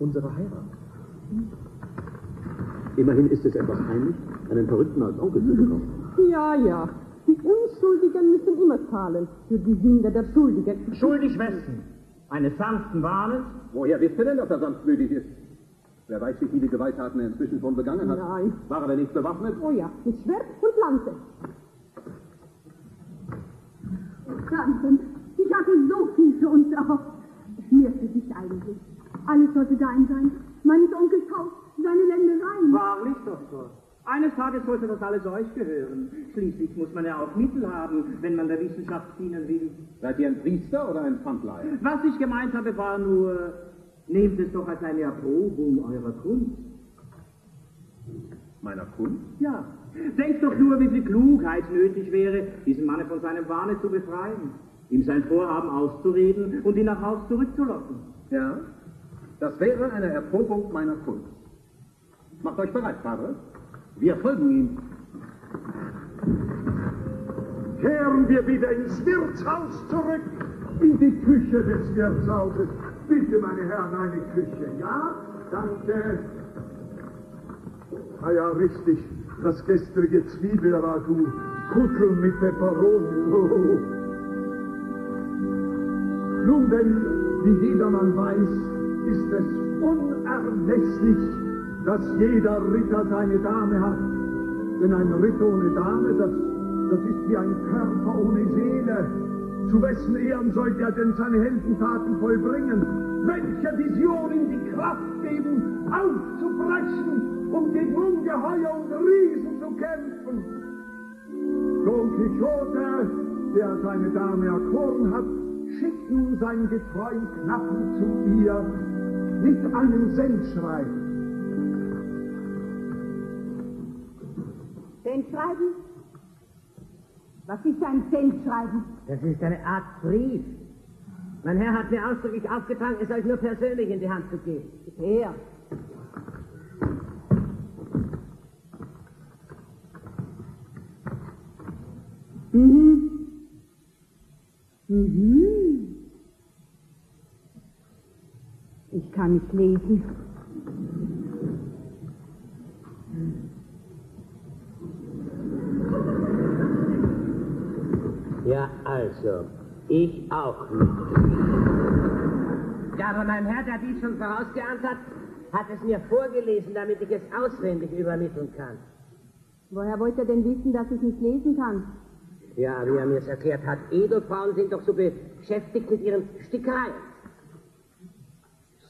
Unsere Heirat. Immerhin ist es etwas heimlich, einen Verrückten als Onkel zu bekommen. Ja, ja. Die Unschuldigen müssen immer zahlen für die Sünder der Schuldigen. Schuldig wessen? Eines sanften Wahnes? Woher wisst ihr denn, dass er sanftmütig ist? Wer weiß, wie viele Gewalttaten er inzwischen schon begangen hat. Nein. War er denn nicht bewaffnet? Oh ja, mit Schwert und Lanze. Samson, ich hatte so viel für uns erhofft. Mir für dich eigentlich. Alles sollte dein sein. Meines Onkels Haus, seine Ländereien. Wahrlich, Doktor. Eines Tages sollte das alles euch gehören. Schließlich muss man ja auch Mittel haben, wenn man der Wissenschaft dienen will. Seid ihr ein Priester oder ein Pfandleiher? Was ich gemeint habe, war nur, nehmt es doch als eine Erprobung eurer Kunst. Meiner Kunst? Ja. Denkt doch nur, wie viel Klugheit nötig wäre, diesen Mann von seinem Wahne zu befreien, ihm sein Vorhaben auszureden und ihn nach Haus zurückzulocken. Ja, das wäre eine Erprobung meiner Kunst. Macht euch bereit, Vater. Wir folgen ihm. Kehren wir wieder ins Wirtshaus zurück, in die Küche des Wirtshauses. Bitte, meine Herren, eine Küche, ja? Danke. Ah ja, richtig, das gestrige Zwiebelragout, Kuttel mit Peperoni. Oh. Nun denn, wie jedermann weiß, ist es unerlässlich, dass jeder Ritter seine Dame hat. Denn ein Ritter ohne Dame, das, das ist wie ein Körper ohne Seele. Zu wessen Ehren sollte er denn seine Heldentaten vollbringen? Welcher Vision ihm die Kraft geben, aufzubrechen, um gegen Ungeheuer und Riesen zu kämpfen? Don Quixote, der seine Dame erkoren hat, schickt nun seinen getreuen Knappen zu ihr mit einem Sendschrei. Sendschreiben? Was ist ein Sendschreiben? Das ist eine Art Brief. Mein Herr hat mir ausdrücklich aufgetragen, es euch nur persönlich in die Hand zu geben. Her. Mhm. Mhm. Ich kann nicht lesen. Ja, also, ich auch nicht. Ja, aber mein Herr, der dies schon vorausgeahnt hat, hat es mir vorgelesen, damit ich es auswendig übermitteln kann. Woher wollte er denn wissen, dass ich nicht lesen kann? Ja, wie er mir es erklärt hat, Edelfrauen sind doch so beschäftigt mit ihren Stickereien.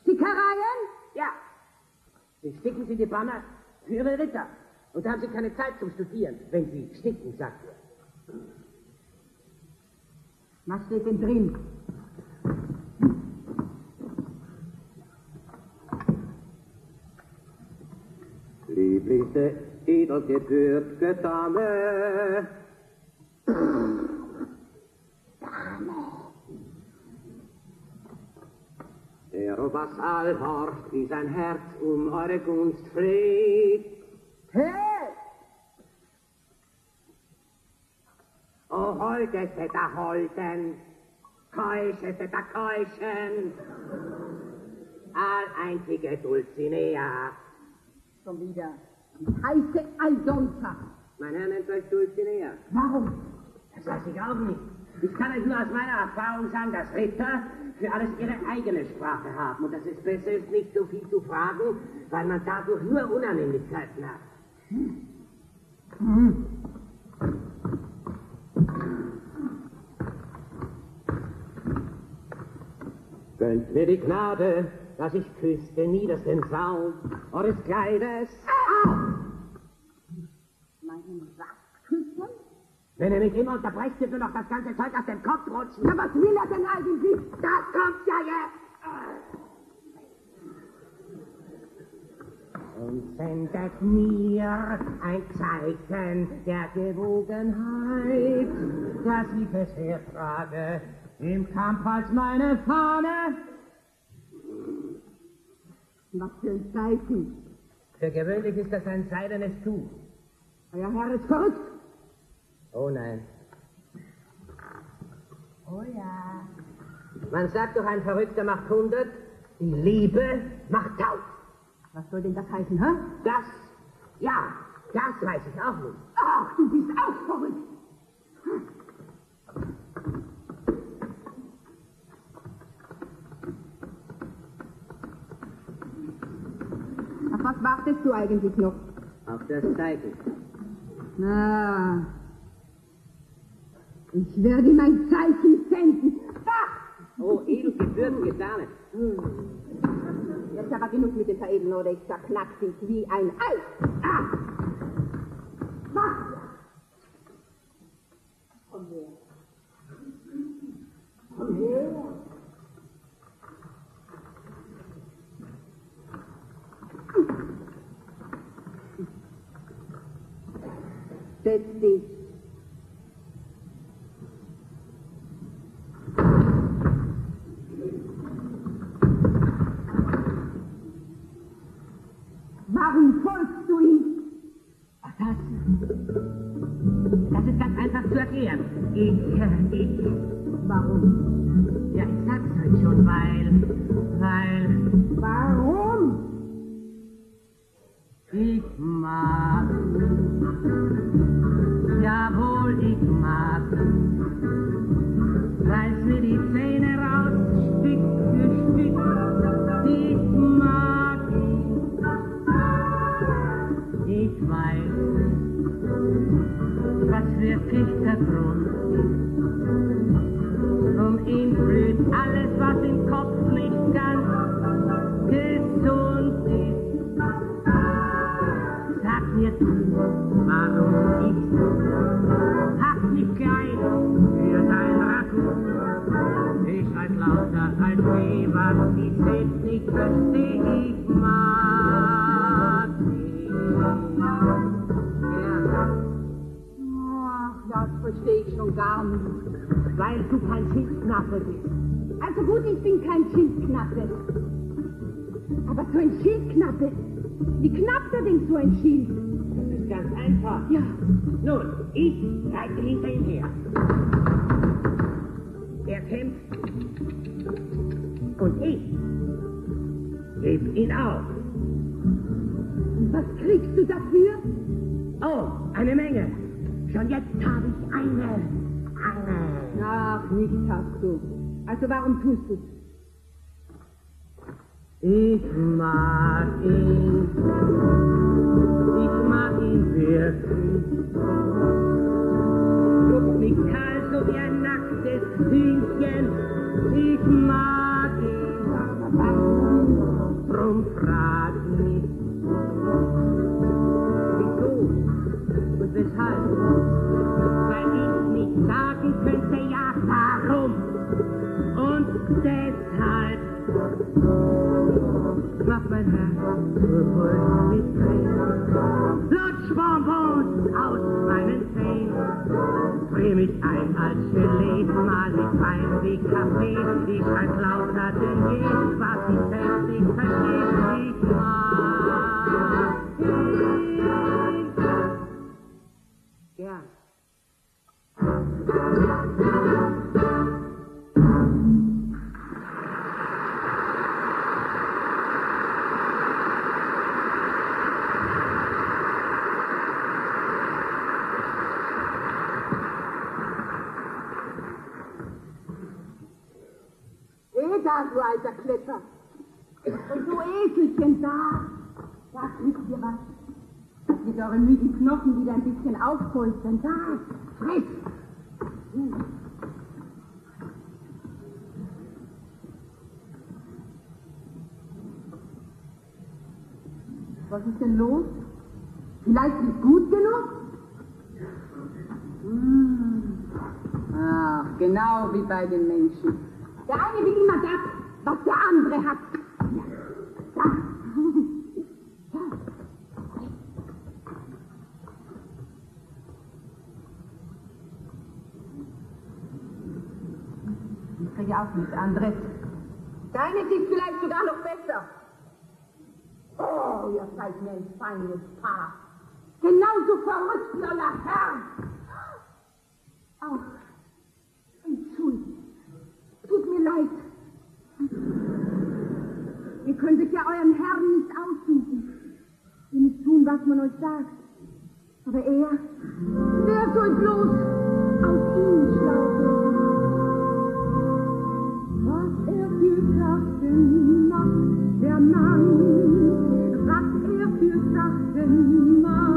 Stickereien? Ja. Sie sticken sie die Banner für ihre Ritter. Und da haben sie keine Zeit zum Studieren, wenn sie sticken, sagt er. Was steht denn drin? Lieblichste, edelgebürtige Dame. Der Vasall horcht, wie sein Herz um eure Gunst fleht. Hey! O holdeste der Holden, keuscheste der Keuschen, alleinzige Dulcinea. Schon wieder. Ich heiße Aldonza. Mein Herr nennt euch Dulcinea. Warum? Das weiß ich auch nicht. Ich kann euch nur aus meiner Erfahrung sagen, dass Ritter für alles ihre eigene Sprache haben. Und dass es besser ist, nicht so viel zu fragen, weil man dadurch nur Unannehmlichkeiten hat. Hm. Gönnt mir die Gnade, dass ich küsste niedersten Saum eures Kleides. Ah! Meinen Sack küssen? Wenn er mich immer unterbrecht, wird mir noch das ganze Zeug aus dem Kopf rutschen. Na, was will er denn eigentlich? Das kommt ja jetzt! Und sendet mir ein Zeichen der Gewogenheit, dass ich es hertrage im Kampf als meine Fahne. Was für ein Zeichen? Für gewöhnlich ist das ein seidenes Tuch. Euer Herr ist verrückt. Oh nein. Oh ja. Man sagt doch, ein Verrückter macht hundert, die Liebe macht tausend. Was soll denn das heißen, hä? Das, ja, das weiß ich auch nicht. Ach, du bist auch verrückt. Auf was wartest du eigentlich noch? Auf das Zeichen. Na, ich werde ihm ein Zeichen senden. Ah! Oh, edelgebürden getan. Hm. Jetzt aber genug mit dem Veredeln, oder ich zerknack dich wie ein Ei. Ah! Mach! Komm her. Komm her. Setz dich. Warum folgst du ihm? Ach, das. Das ist ganz einfach zu erklären. Ich, äh, ich. Warum? Ja, ich sag's euch schon, weil. Weil. Warum? Ich mag. Jawohl, ich mag. Reiß mir die Zähne raus, Stück für Stück. Ich mag ihn. Ich weiß was wirklich der Grund ist. Um ihn blüht alles, was im Kopf nicht ganz gesund ist. Sag mir warum ich Lauter als je, was ich selbst nicht versteh. Ich mag dich. Ja. Ach, das verstehe ich schon gar nicht. Weil du kein Schildknappe bist. Also gut, ich bin kein Schildknappe. Aber so ein Schildknappe, wie knappt er denn so ein Schild? Das ist ganz einfach. Ja. Nun, ich reite hinter ihm her. Er kämpft. Und ich heb ihn auf. Und was kriegst du dafür? Oh, eine Menge. Schon jetzt habe ich eine. Eine. Ach, nichts hast du. Also warum tust du's? Ich mag ihn. Ich mag ihn wirklich. Druck mich kahl so wie ein nacktes Hühnchen. Ich mag ihn. Drum frag mich. Wieso und weshalb? Weil ich nicht sagen könnte, ja, warum. Und deshalb Lutschbonbons aus meinen Zähnen. Dreh ein als Gelee, mal ich fein wie Kaffee. Ich schreib lauter denn je, was ich selbst nicht versteh. Ich mag. Ja. Du alter Kletzer. Und du Eselchen da. Da kriegt ihr was. Mit euren müden Knochen wieder ein bisschen aufpolstern. Da, friss. Hm. Was ist denn los? Vielleicht nicht gut genug? Hm. Ach, genau wie bei den Menschen. Der eine will immer das, was der andere hat. Ich kriege auch nichts anderes. Deine ist vielleicht sogar noch besser. Oh, ihr seid mir ein feines Paar. Genauso verrückt wie euer Herr. Auch. Entschuldigt. Tut mir leid. Ihr könnt es ja euren Herrn nicht aussuchen. Ihr müsst tun, was man euch sagt. Aber er, wer soll bloß aus ihm schlau Was er für Sachen macht, der Mann, was er für Sachen macht.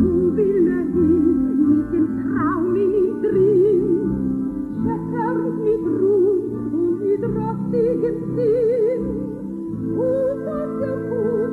Wo will er hin mit dem Traum in drin? Mit rostigem Sinn. Und was der Fuß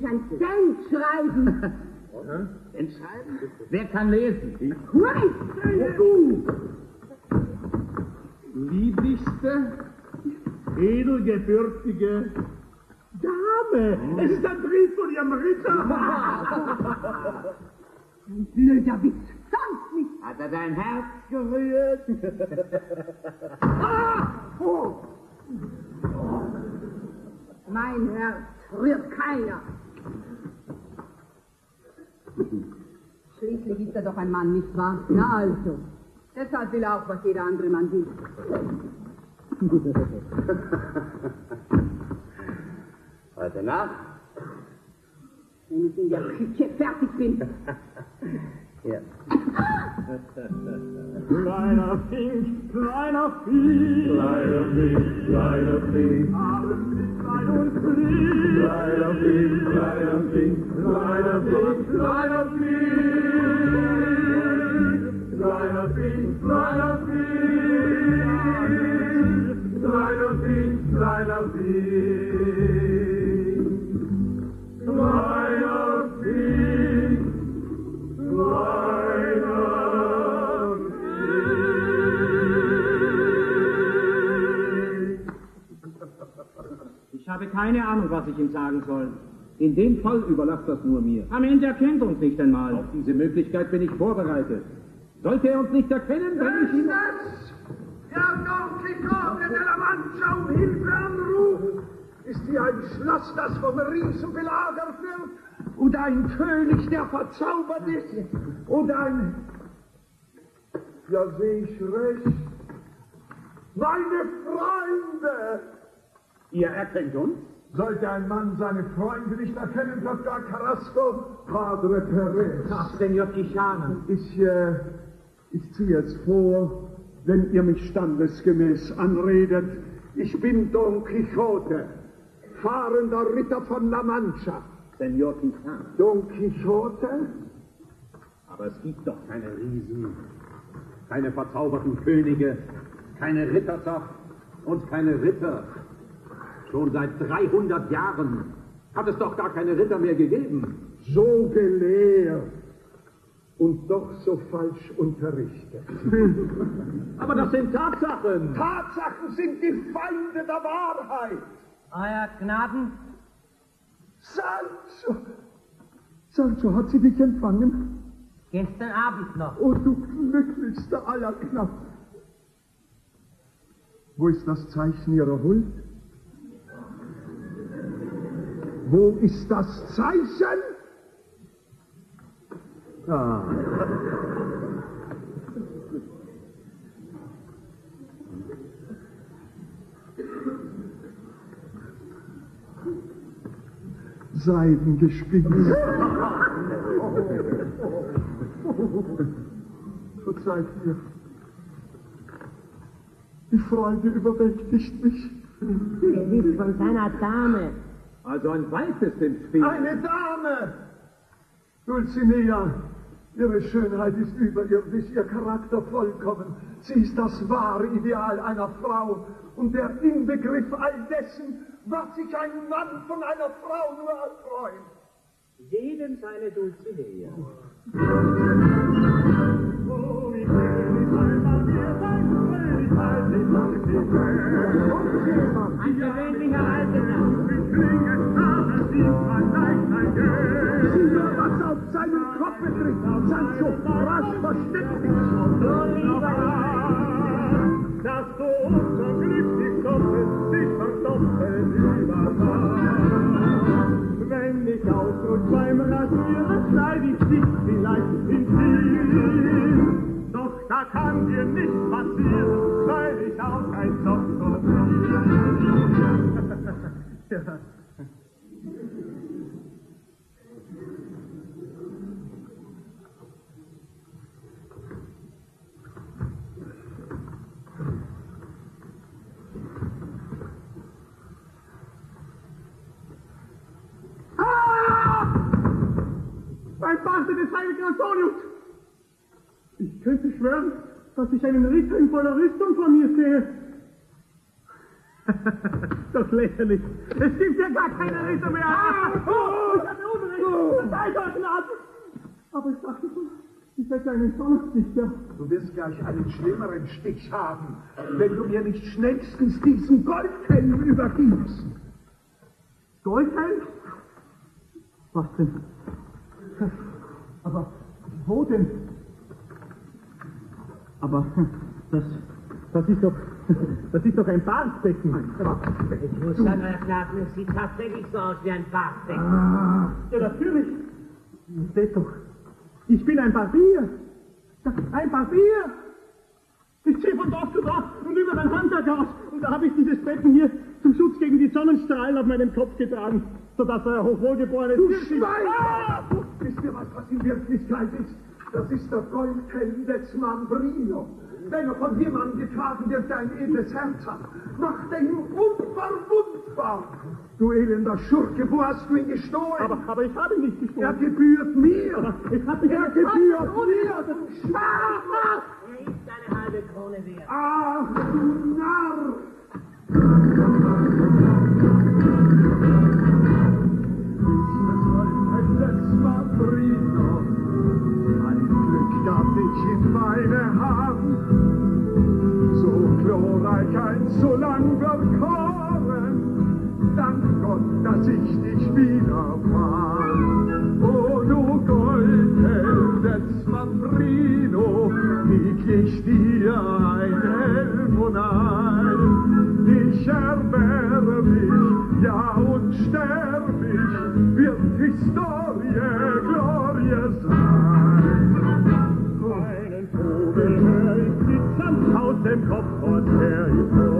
Das ist nämlich ein Sendschreiben. Entscheiden? Wer kann lesen? Hui! Du! Lieblichste, edelgebürtige Dame! Es ist ein Brief von Ihrem Ritter! Ein blöder Witz. Sonst nicht. Hat er dein Herz gerührt? Ah! Oh. Mein Herz rührt keiner. Schließlich ist er doch ein Mann, nicht wahr? Na also. Deshalb will er auch, was jeder andere Mann will. Heute Nacht? Wenn ich in der Küche fertig bin. Ja. Kleiner Fink, kleiner Fink. Kleiner Fink, kleiner Fink. Abend klein und flieg. Kleiner Fink, kleiner Fink, kleiner Fink, kleiner Fink. Kleiner Fink, kleiner Fink. Kleiner Fink, kleiner Fink. Habe keine Ahnung, was ich ihm sagen soll. In dem Fall überlass das nur mir. Am Ende erkennt uns nicht einmal. Auf diese Möglichkeit bin ich vorbereitet. Sollte er uns nicht erkennen, wenn ich ihn... Ja, Don Quixote de la Mancha um Hilfe anruft, ist wie ein Schloss, das vom Riesen belagert wird, und ein König, der verzaubert ist, und ein... Ja, sehe ich recht. Meine Freunde! Ihr erkennt uns? Sollte ein Mann seine Freunde nicht erkennen, Dr. Carrasco, Padre Perez. Ach, Senor Quixana. Ich, äh, ich ziehe jetzt vor, wenn ihr mich standesgemäß anredet, ich bin Don Quixote, fahrender Ritter von La Mancha. Senor Quixana. Don Quixote? Aber es gibt doch keine Riesen, keine verzauberten Könige, keine Ritterschaft und keine Ritter. Schon seit 300 Jahren hat es doch gar keine Ritter mehr gegeben. So gelehrt und doch so falsch unterrichtet. Aber das sind Tatsachen. Tatsachen sind die Feinde der Wahrheit. Euer Gnaden, Sancho! Sancho hat sie dich empfangen? gestern Abend noch. Oh, du glücklichster aller Knappen. Wo ist das Zeichen ihrer Huld? Wo ist das Zeichen? Ah. Seidengespinst. Verzeiht mir. Die Freude überwältigt mich. Es ist von seiner Dame. Also ein Weib ist im Spiel. Eine Dame! Dulcinea, ihre Schönheit ist überirdisch, ihr Charakter vollkommen. Sie ist das wahre Ideal einer Frau und der Inbegriff all dessen, was sich ein Mann von einer Frau nur erträumt. Jedem seine Dulcinea. Ein gewöhnlicher betrifft, Sancho, rasch versteckt dich. Dass du unser Glück nicht doppelt, dich verdoppelt übermachst. Wenn ich ausrutscht beim Rasieren, schneid ich dich vielleicht in Ziel. Doch da kann dir nichts passieren, weil ich auch ein Doktor bin. ja. Ein Bastard des heiligen Antonius! Ich könnte schwören, dass ich einen Ritter in voller Rüstung vor mir sehe. das lächerlich. Es gibt ja gar keine Ritter mehr. Ah, oh, ich hatte Unrecht. Das euch Gnaden. Aber ich dachte schon, ich hätte einen Sonnenstichter. Du wirst gleich einen schlimmeren Stich haben, wenn du mir nicht schnellstens diesen Goldhelm übergibst. Goldhelm? Was denn? Aber wo denn? Aber das, das ist doch, das ist doch ein Bartbecken. Ein Ich muss sagen, euer Gnaden, es sieht tatsächlich so aus wie ein Bartbecken. Ah, ja, natürlich. Seht doch, ich bin ein Barbier. Ein Barbier. Ich, ziehe von Dorf zu Dorf und über mein Handwerk aus. Und da habe ich dieses Becken hier zum Schutz gegen die Sonnenstrahlen auf meinem Kopf getragen, sodass er hochwohlgeborenes... Du Schwein! Ah! Wisst ihr, was das in Wirklichkeit ist? Das ist der Goldhelm des Mambrino. Wenn er von jemandem getragen wird, der ein edles Herz hat, macht er ihn unverwundbar. Du elender Schurke, wo hast du ihn gestohlen? Aber, aber ich habe ihn nicht gestohlen. Er gebührt mir. Aber ich habe ihn er gebührt mir, Schwarz! Halbe Krone wert. Ach, du Narr! Ein Glück gab ich in meine Hand, so glorreich ein so lang verkoren, dank Gott, dass ich dich wieder fand. O du Goldhelm des Mambrino, ich dir ein und ein, ich erwehre mich, ja und sterb ich, wird Historie, Glorie sein. Einen Vogel hör ich glitzern aus dem Kopf und her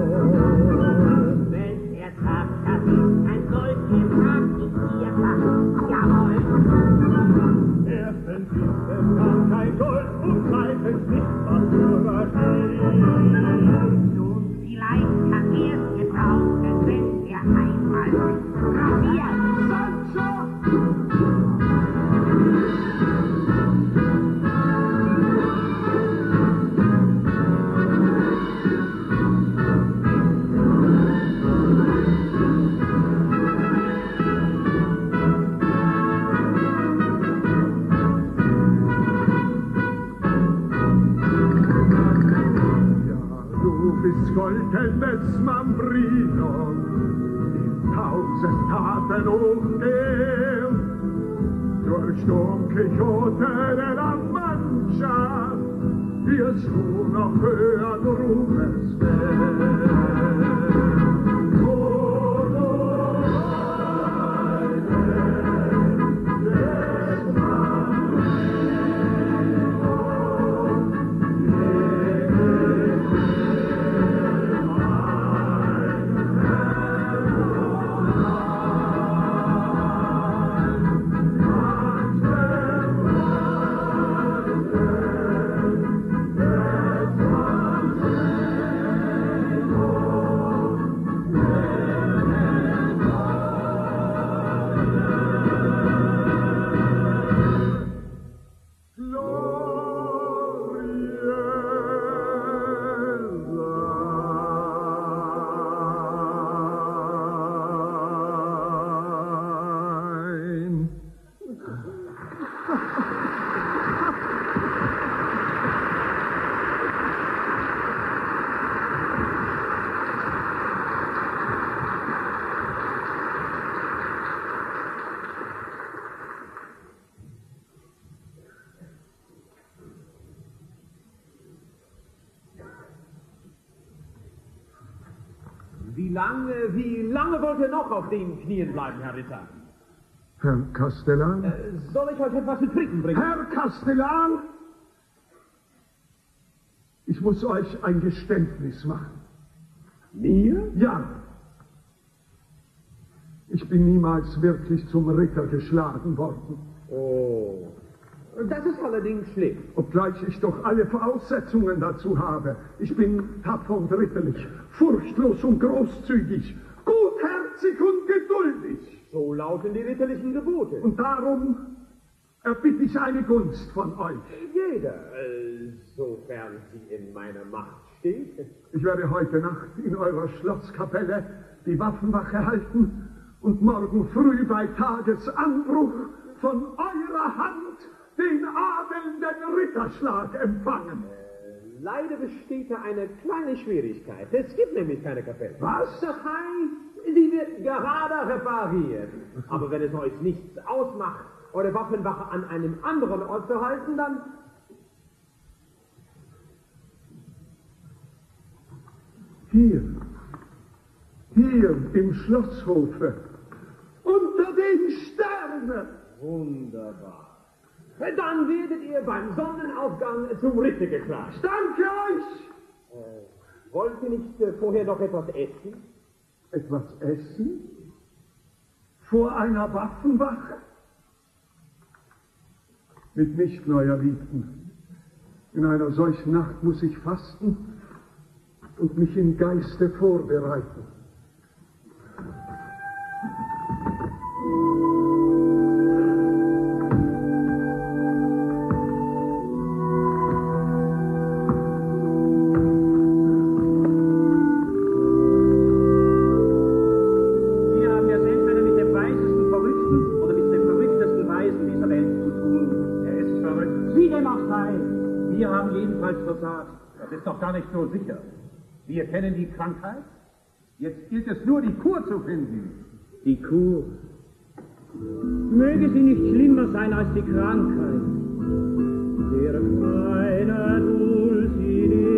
Des Mambrino, in tausend Taten umgehen. Durch Don Quixote de la Mancha wirst du noch höher Ruhmeswert. Oh, wie lange wollt ihr noch auf den Knien bleiben, Herr Ritter? Herr Castellan? Äh, soll ich euch etwas zu trinken bringen? Herr Castellan! Ich muss euch ein Geständnis machen. Mir? Ja. Ich bin niemals wirklich zum Ritter geschlagen worden. Oh, das ist allerdings schlimm. Obgleich ich doch alle Voraussetzungen dazu habe. Ich bin tapfer und ritterlich, furchtlos und großzügig, gutherzig und geduldig. So lauten die ritterlichen Gebote. Und darum erbitte ich eine Gunst von euch. Jeder, äh, sofern sie in meiner Macht steht. Ich werde heute Nacht in eurer Schlosskapelle die Waffenwache halten und morgen früh bei Tagesanbruch von eurer Hand den adelnden Ritterschlag empfangen. Leider besteht da eine kleine Schwierigkeit. Es gibt nämlich keine Kapelle. Was? Das heißt, sie wird gerade repariert. Aber wenn es euch nichts ausmacht, eure Waffenwache an einem anderen Ort zu halten, dann Hier, hier im Schlosshofe, unter den Sternen. Wunderbar. Dann werdet ihr beim Sonnenaufgang zum Ritter geklagt. Danke euch! Äh, wollen Sie nicht äh, vorher noch etwas essen? Etwas essen? Vor einer Waffenwache? Mitnicht, neuer Liebten. In einer solchen Nacht muss ich fasten und mich im Geiste vorbereiten. Nicht so sicher. Wir kennen die Krankheit. Jetzt gilt es nur, die Kur zu finden. Die Kur. Möge sie nicht schlimmer sein als die Krankheit. Der kleine Dulcinea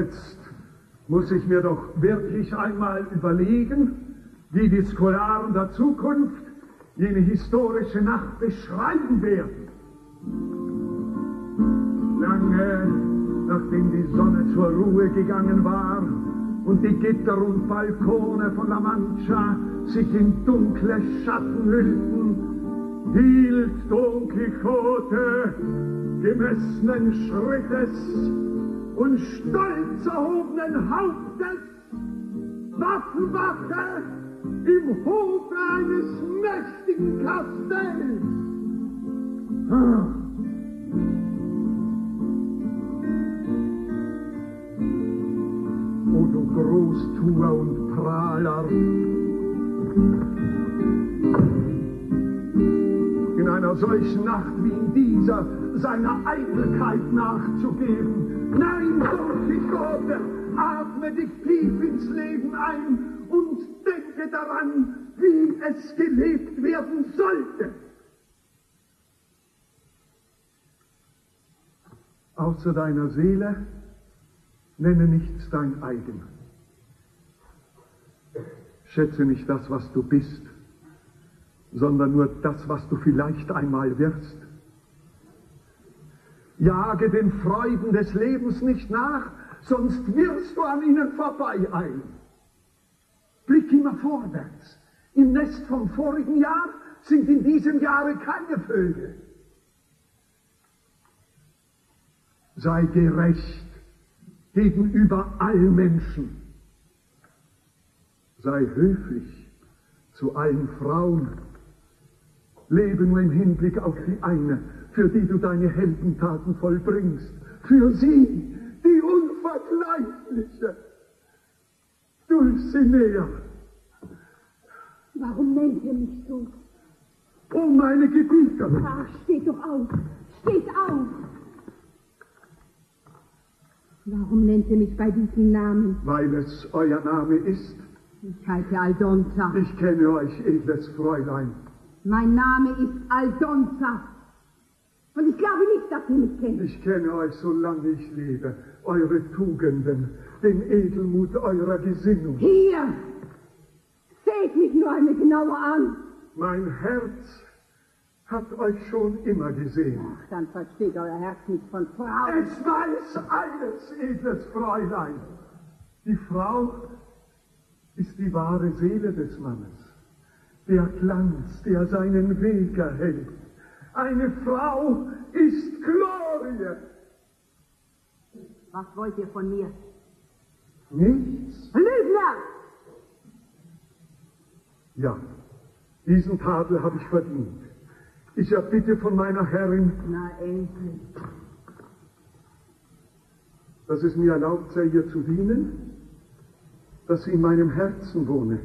Jetzt muss ich mir doch wirklich einmal überlegen, wie die Scholaren der Zukunft jene historische Nacht beschreiben werden. Lange nachdem die Sonne zur Ruhe gegangen war und die Gitter und Balkone von La Mancha sich in dunkle Schatten hüllten, hielt Don Quixote gemessenen Schrittes und stolz erhobenen Hauptes Waffenwache im Hofe eines mächtigen Kastells. Ah. O du Großtuer und Prahler, in einer solchen Nacht wie in dieser seiner Eitelkeit nachzugeben. Quixote, atme dich tief ins Leben ein und denke daran, wie es gelebt werden sollte. Außer deiner Seele nenne nichts dein eigen. Schätze nicht das, was du bist, sondern nur das, was du vielleicht einmal wirst. Jage den Freuden des Lebens nicht nach, sonst wirst du an ihnen vorbeieilen. Blick immer vorwärts. Im Nest vom vorigen Jahr sind in diesem Jahre keine Vögel. Sei gerecht gegenüber allen Menschen. Sei höflich zu allen Frauen. Lebe nur im Hinblick auf die eine, für die du deine Heldentaten vollbringst. Für sie, die unvergleichliche Dulcinea. Warum nennt ihr mich so? Oh, meine Gebieterin. Ach, steht doch auf. Steht auf. Warum nennt ihr mich bei diesem Namen? Weil es euer Name ist. Ich heiße Aldonza. Ich kenne euch, edles Fräulein. Mein Name ist Aldonza. Und ich glaube nicht, dass ihr mich kennt. Ich kenne euch, solange ich lebe. Eure Tugenden, den Edelmut eurer Gesinnung. Hier! Seht mich nur einmal genauer an. Mein Herz hat euch schon immer gesehen. Ach, dann versteht euer Herz nicht von Frauen. Es weiß eines, edles Fräulein. Die Frau ist die wahre Seele des Mannes. Der Glanz, der seinen Weg erhält. Eine Frau ist Glorie. Was wollt ihr von mir? Nichts? Lügner! Ja, diesen Tadel habe ich verdient. Ich erbitte von meiner Herrin, Na endlich. dass es mir erlaubt sei, ihr zu dienen, dass sie in meinem Herzen wohne,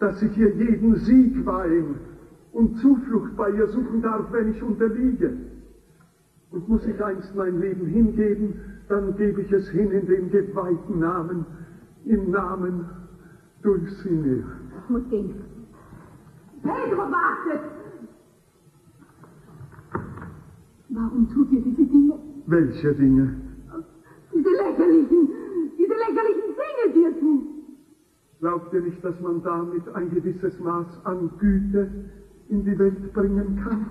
dass ich ihr jeden Sieg weihen und Zuflucht bei ihr suchen darf, wenn ich unterliege. Und muss ich einst mein Leben hingeben, dann gebe ich es hin in den geweihten Namen, im Namen Dulcinea. Ich muss gehen. Pedro wartet! Warum tut ihr diese Dinge? Welche Dinge? Diese lächerlichen, diese lächerlichen Dinge, die ihr tut. Glaubt ihr nicht, dass man damit ein gewisses Maß an Güte in die Welt bringen kann?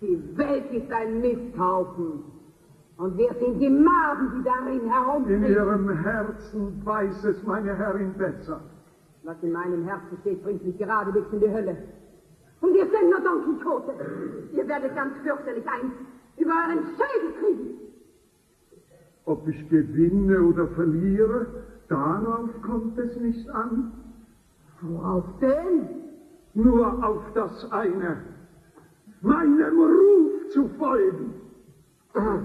Die Welt ist ein Misthaufen. Und wer sind die Maden, die darin In herumfliegen? ihrem Herzen weiß es meine Herrin besser. Was in meinem Herzen steht, bringt mich geradewegs in die Hölle. Und ihr seid nur Don Quixote. Ihr werdet ganz fürchterlich ein über euren Schädel kriegen. Ob ich gewinne oder verliere, darauf kommt es nicht an. Worauf denn? Nur auf das eine, meinem Ruf zu folgen. Da!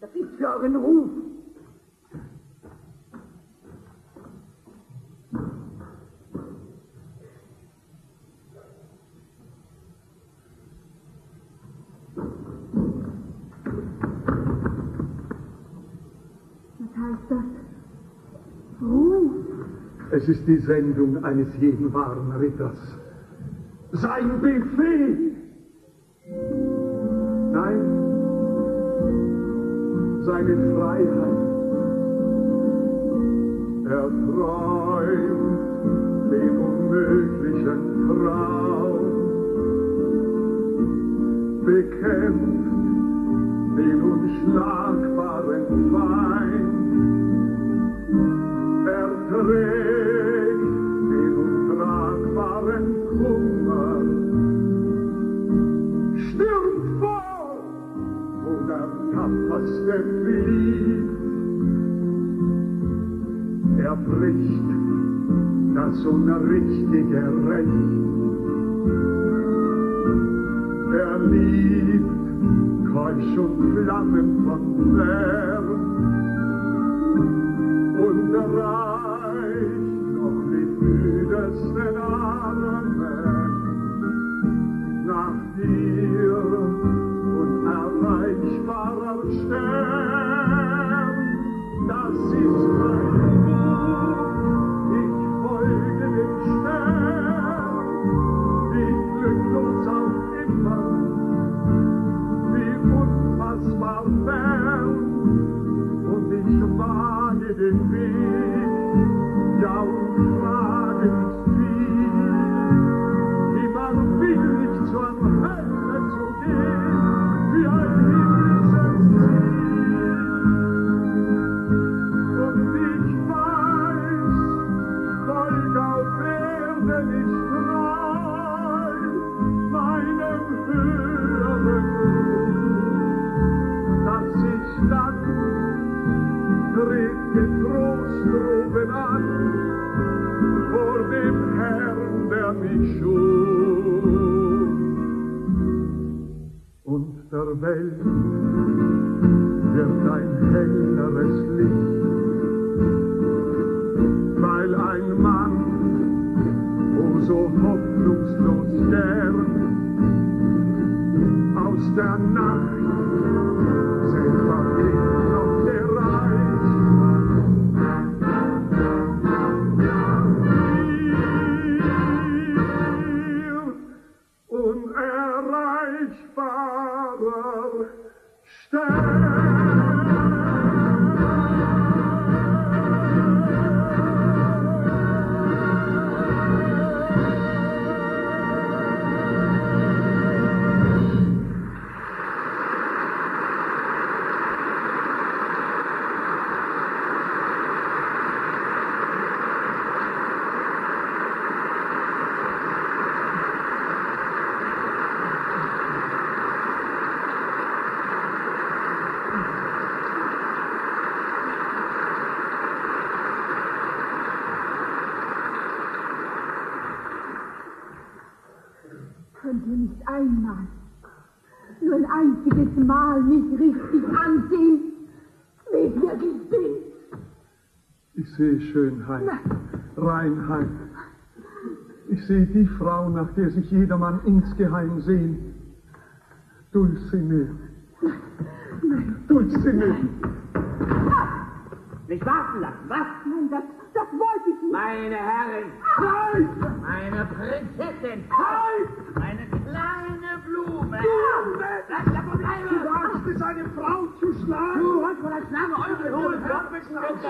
Das ist für euren Ruf. Was heißt das? Es ist die Sendung eines jeden wahren Ritters. Sein Befehl. Nein, seine Freiheit. Er träumt den unmöglichen Traum, bekämpft den unschlagbaren Feind. Stürmt vor, wo der tapferste flieht. Er bricht das unrichtige Recht. Er liebt Keusch und Flammen von fern und noch mit müdesten Armen nach dir unerreichbarer Stern. Das ist mein Ruf, ich folge dem Stern, wie glücklos auch immer, wie unfassbar fern. Und ich wage den schuf. Und der Welt wird ein helleres Licht, weil ein Mann, oh so hoffnungslos gern, aus der Nacht einmal, nur ein einziges Mal mich richtig ansehen, wie ich wirklich bin? Ich sehe Schönheit, Reinheit. Ich sehe die Frau, nach der sich jedermann insgeheim sehnt. Dulcinea. Dulcinea. Nicht warten lassen, was? Nein, das, das wollte ich nicht. Meine Herren, Nein! meine Prinzessin, Nein! Hohen Doppelsten bitte.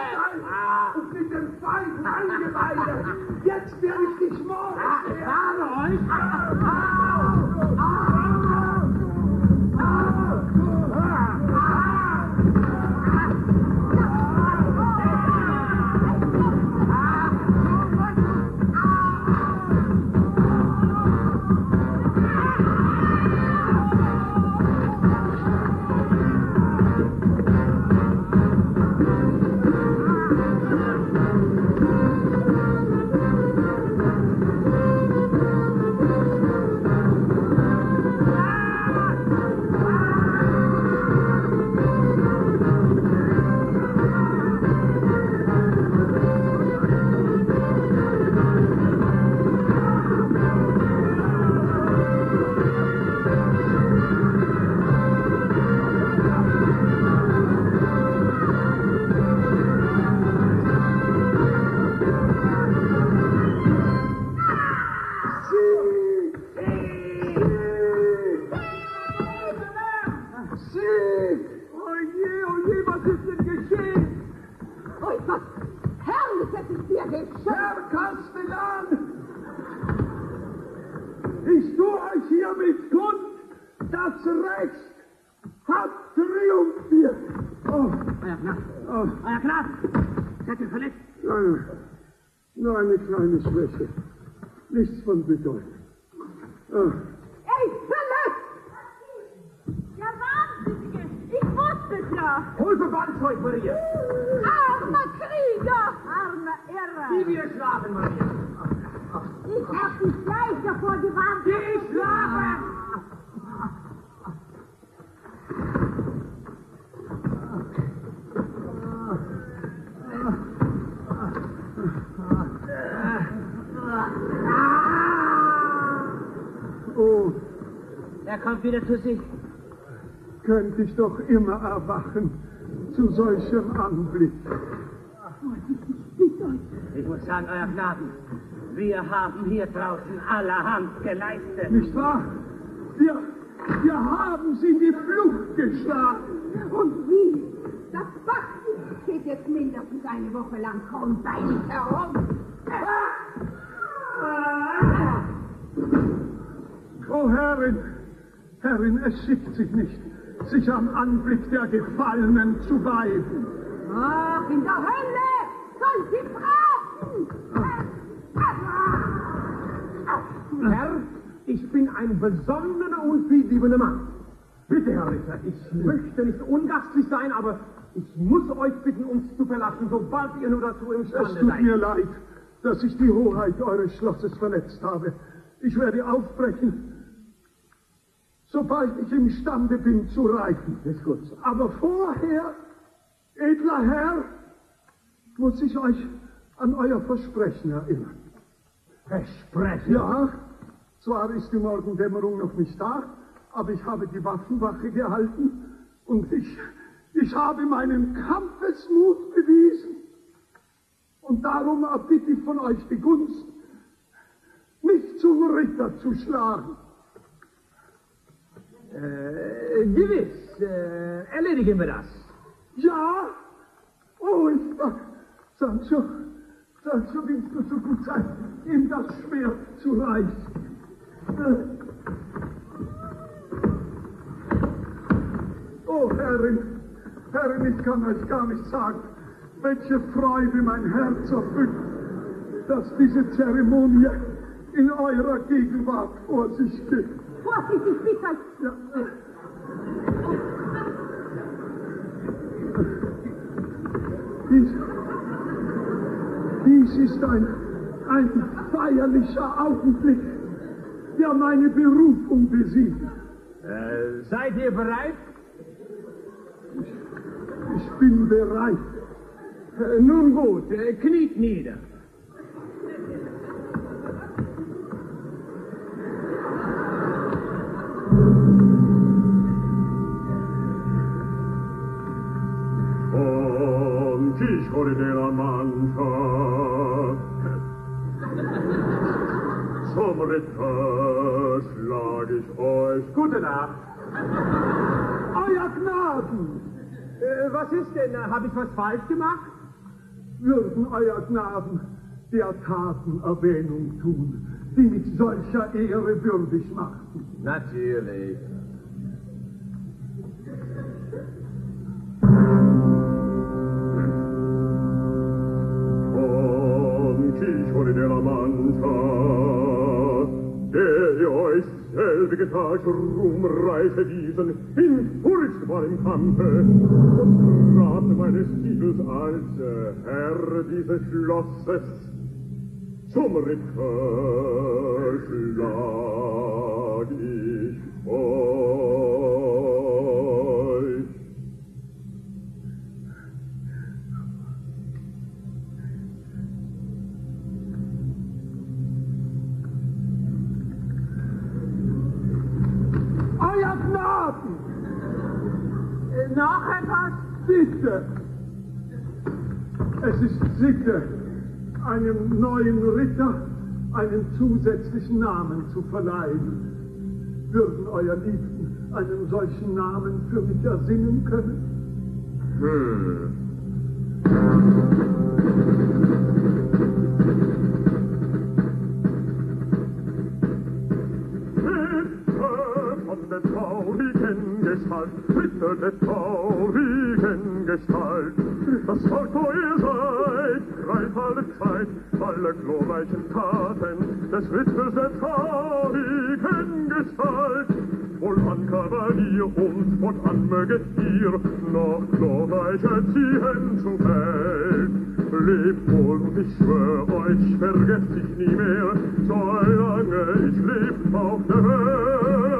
Ah, Und mit dem Feind eingeweidet! Jetzt werde ich dich morden! ah, könnte ich doch immer erwachen zu solchem Anblick. Ich muss sagen, euer Gnaden, wir haben hier draußen allerhand geleistet. Nicht wahr? Wir, wir haben sie in die Flucht geschlagen. Und wie? Das Bachlicht steht jetzt mindestens eine Woche lang kornbeinig herum. O Herrin, Herrin, es schickt sich nicht, sich am Anblick der Gefallenen zu weiden. Ach, in der Hölle soll sie braten! Herr, ich bin ein besonnener und friedliebender Mann. Bitte, Herr Ritter, ich möchte nicht ungastlich sein, aber ich muss euch bitten, uns zu verlassen, sobald ihr nur dazu Es imstande tut seid. mir leid, dass ich die Hoheit eures Schlosses verletzt habe. Ich werde aufbrechen. Sobald ich imstande bin zu reiten. Ist gut so. Aber vorher, edler Herr, muss ich euch an euer Versprechen erinnern. Versprechen? Ja, zwar ist die Morgendämmerung noch nicht da, aber ich habe die Waffenwache gehalten und ich, ich habe meinen Kampfesmut bewiesen. Und darum erbitte ich von euch die Gunst, mich zum Ritter zu schlagen. Äh, gewiss, äh, erledigen wir das. Ja? Oh, ich, Sancho, Sancho, willst du so gut sein, ihm das Schwert zu reißen? Äh. Oh, Herrin, Herrin, ich kann euch gar nicht sagen, welche Freude mein Herz erfüllt, dass diese Zeremonie in eurer Gegenwart vor sich geht. Vorsichtig, bitte! Ja. Dies, dies ist ein, ein feierlicher Augenblick, der meine Berufung besiegt. Äh, seid ihr bereit? Ich, ich bin bereit. Äh, nun gut, äh, kniet nieder. Fischore della Mannschaft. Zum Ritter schlag ich euch. Gute Nacht. Euer Gnaden! Äh, was ist denn? Habe ich was falsch gemacht? Würden Euer Gnaden der Taten Erwähnung tun, die mit solcher Ehre würdig machten? Natürlich. cuore dell'amanta, der ihr euch selbige Tag ruhmreiche Wiesen in furchtbarem Kampfe und Rat meines Titels als Herr dieses Schlosses zum Ritterschlag ich oh. vor. Noch etwas? Bitte! Es ist Sitte, einem neuen Ritter einen zusätzlichen Namen zu verleihen. Würden Euer Liebsten einen solchen Namen für mich ersinnen können? Hm. Der traurigen Gestalt, Ritter der traurigen Gestalt. Das Volk, wo ihr seid, greift alle Zeit, alle glorreichen Taten des Ritters der traurigen Gestalt. Wohlan Kavalier und fortan möget ihr noch glorreicher ziehen zu Feld. Lebt wohl und ich schwör euch, vergesst ich nie mehr, solange ich leb auf der Welt.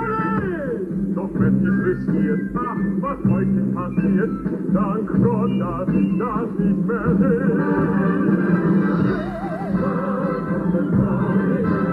Doch wenn ich riskiert, ach, was euch nicht passiert, dank Gott, dass ich das nicht mehr Ich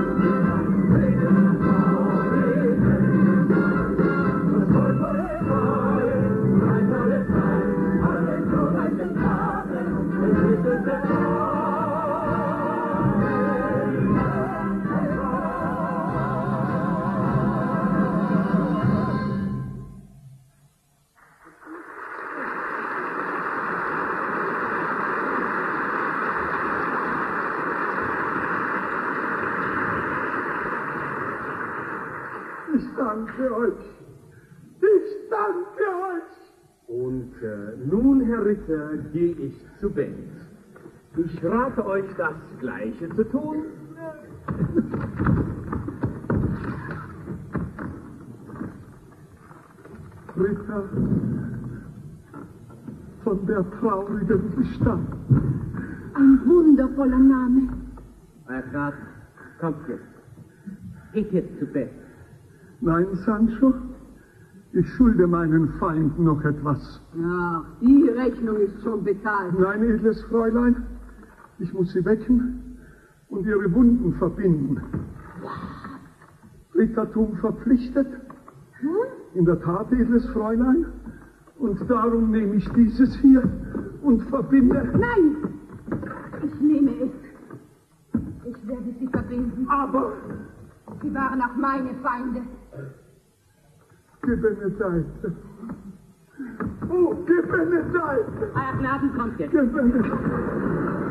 danke euch. Ich danke euch. Und äh, nun, Herr Ritter, gehe ich zu Bett. Ich rate euch, das Gleiche zu tun. Ritter von der traurigen Gestalt. Ein wundervoller Name. Euer Graf, kommt jetzt. Geht jetzt zu Bett. Nein, Sancho, ich schulde meinen Feinden noch etwas. Ach, die Rechnung ist schon bezahlt. Nein, edles Fräulein, ich muss Sie wecken und Ihre Wunden verbinden. Rittertum verpflichtet. In der Tat, edles Fräulein. Und darum nehme ich dieses hier und verbinde. Nein, ich nehme es. Ich werde sie verbinden. Aber Sie waren auch meine Feinde. Gebenedeite. Oh, Gebenedeite. Euer Gnaden kommt jetzt. Gebenedeite. Was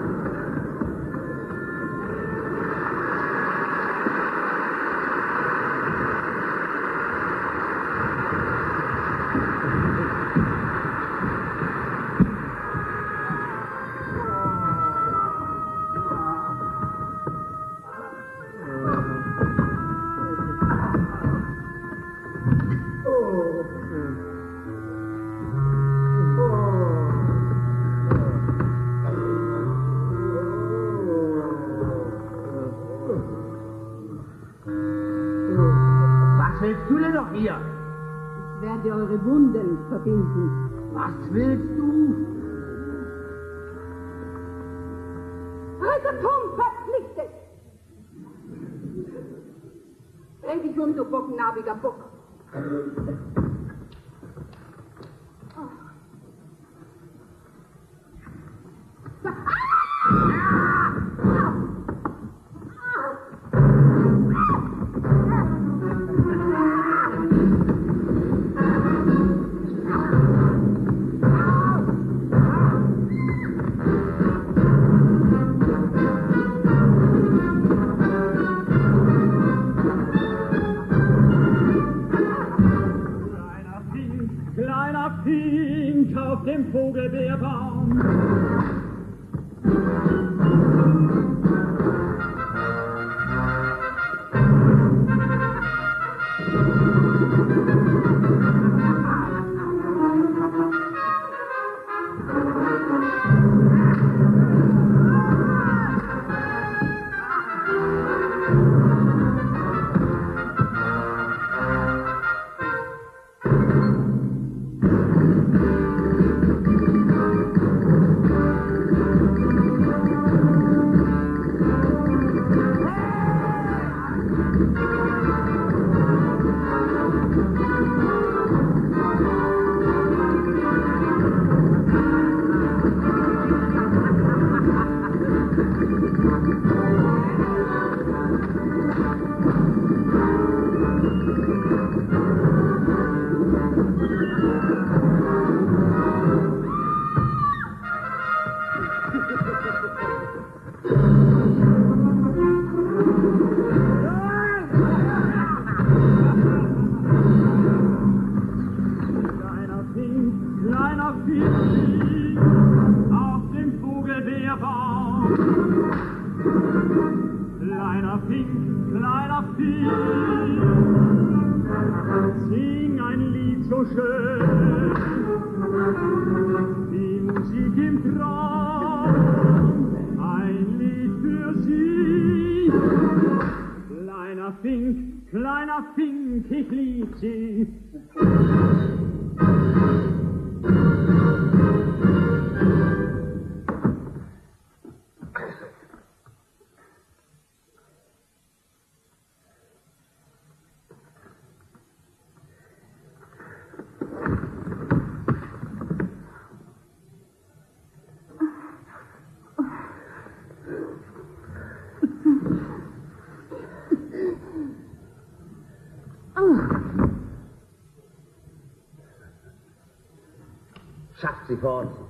because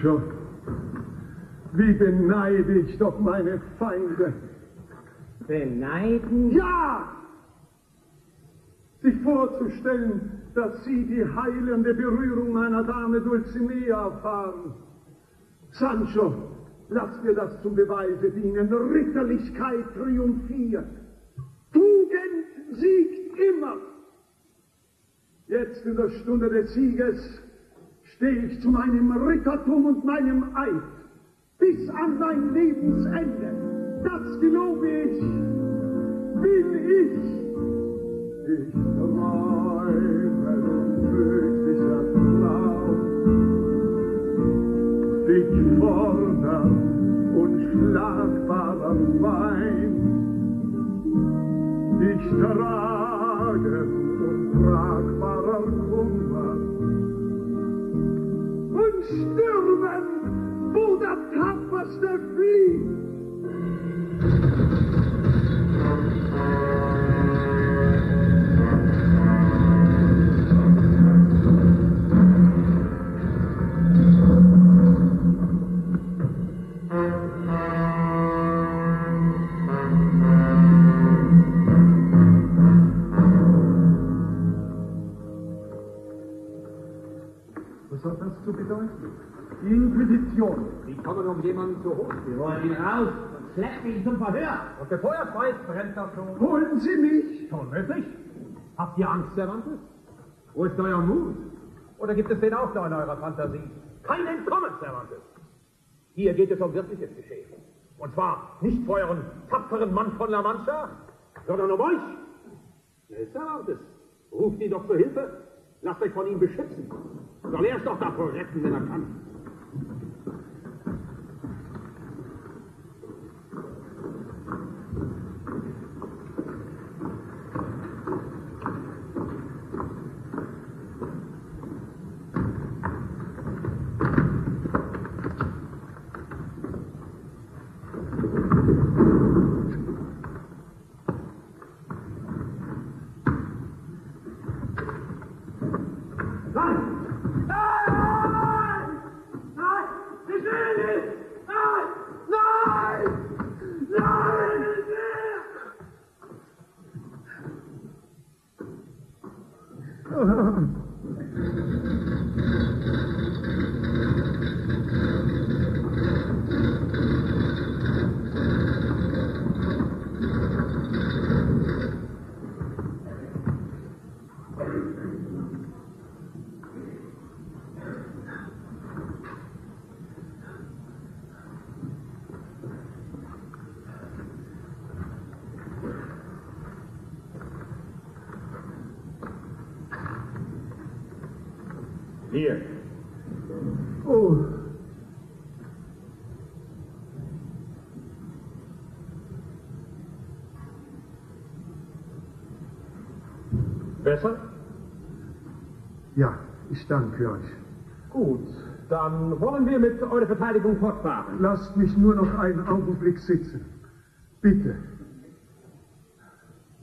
Sancho, wie beneide ich doch meine Feinde. Beneiden? Ja! Sich vorzustellen, dass sie die heilende Berührung meiner Dame Dulcinea erfahren. Sancho, lass dir das zum Beweise dienen. Ritterlichkeit triumphiert. Tugend siegt immer. Jetzt in der Stunde des Sieges stehe ich zu meinem Rittertum und meinem Eid bis an mein Lebensende. Das gelobe ich, will ich. Ich träume unmöglicher Traum, dich fordern unschlagbarer Wein, dich tragen untragbarer Kummer und stürmen, wo der Tapferste flieht. Was hat das zu bedeuten? Die Inquisition. Sie kommen, um jemanden zu holen. Wir wollen ihn raus und schleppen ihn zum Verhör. Und bevor er frei ist, brennt er schon. Holen Sie mich! Schon möglich. Habt ihr Angst, Cervantes? Wo ist euer Mut? Oder gibt es den auch noch in eurer Fantasie? Kein Entkommen, Cervantes! Hier geht es um wirkliches Geschehen. Und zwar nicht vor euren tapferen Mann von La Mancha, sondern um euch. Nee, Cervantes, ruft ihn doch zur Hilfe. Lasst euch von ihm beschützen. Er es doch davor retten, wenn er kann. Nein! Nein! Nein! Ich will nicht! Nein! Nein! Nein! Ich will! Hier. Oh, Besser? ja, ich danke euch. Gut, dann wollen wir mit eurer Verteidigung fortfahren. Lasst mich nur noch einen Augenblick sitzen. Bitte.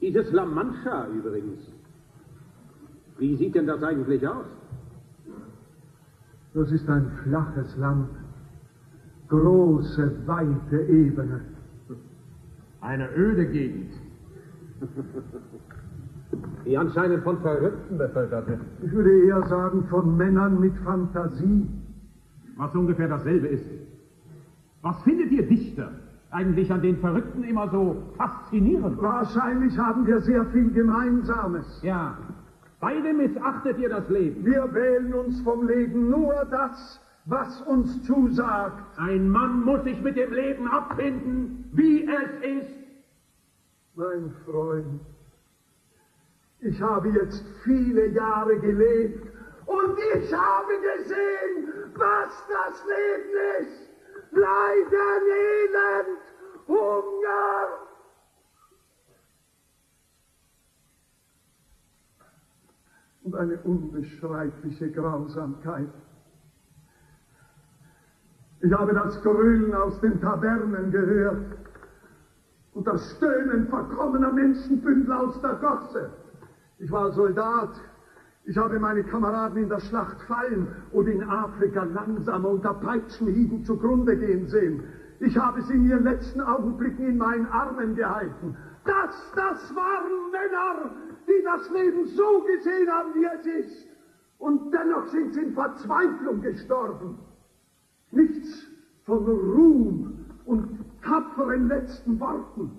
Dieses La Mancha übrigens. Wie sieht denn das eigentlich aus? Das ist ein flaches Land. Große, weite Ebene. Eine öde Gegend. Die anscheinend von Verrückten bevölkert wird. Ich würde eher sagen von Männern mit Fantasie. Was ungefähr dasselbe ist. Was findet ihr Dichter eigentlich an den Verrückten immer so faszinierend? Wahrscheinlich haben wir sehr viel Gemeinsames. Ja, beide missachtet ihr das Leben. Wir wählen uns vom Leben nur das, was uns zusagt. Ein Mann muss sich mit dem Leben abfinden, wie es ist. Mein Freund, ich habe jetzt viele Jahre gelebt und ich habe gesehen, was das Leben ist. Leiden, Elend, Hunger. Und eine unbeschreibliche Grausamkeit. Ich habe das Grölen aus den Tavernen gehört und das Stöhnen verkommener Menschenbündel aus der Gosse. Ich war Soldat Ich habe meine Kameraden in der Schlacht fallen und in Afrika langsamer unter Peitschenhieben zugrunde gehen sehen. Ich habe sie in ihren letzten Augenblicken in meinen Armen gehalten. Das, das waren Männer, die das Leben so gesehen haben, wie es ist. Und dennoch sind sie in Verzweiflung gestorben. Nichts von Ruhm und tapferen letzten Worten,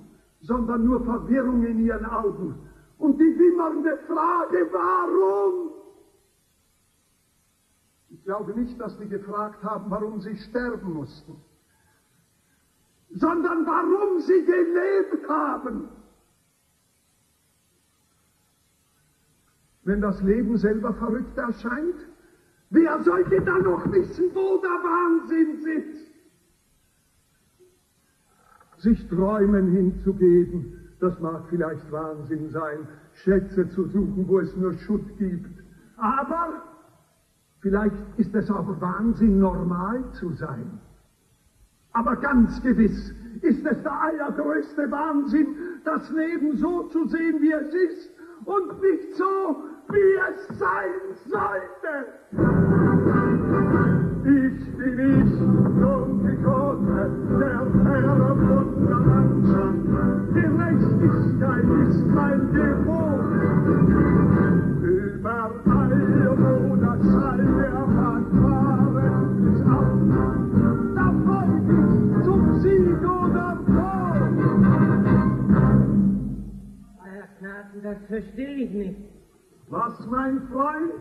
sondern nur Verwirrung in ihren Augen. Und die wimmernde Frage, warum? Ich glaube nicht, dass die gefragt haben, warum sie sterben mussten, sondern warum sie gelebt haben. Wenn das Leben selber verrückt erscheint, wer sollte dann noch wissen, wo der Wahnsinn sitzt? Sich Träumen hinzugeben, das mag vielleicht Wahnsinn sein, Schätze zu suchen, wo es nur Schutt gibt. Aber vielleicht ist es auch Wahnsinn, normal zu sein. Aber ganz gewiss ist es der allergrößte Wahnsinn, das Leben so zu sehen, wie es ist und nicht so, wie es sein sollte. Ich bin ich, Don Quixote, der Herr von. Gerechtigkeit ist mein Gebot. Überall, wo das Schall der Fanfare ist auf, da folg ich zum Sieg oder Herr Knappen, das verstehe ich nicht. Was, mein Freund?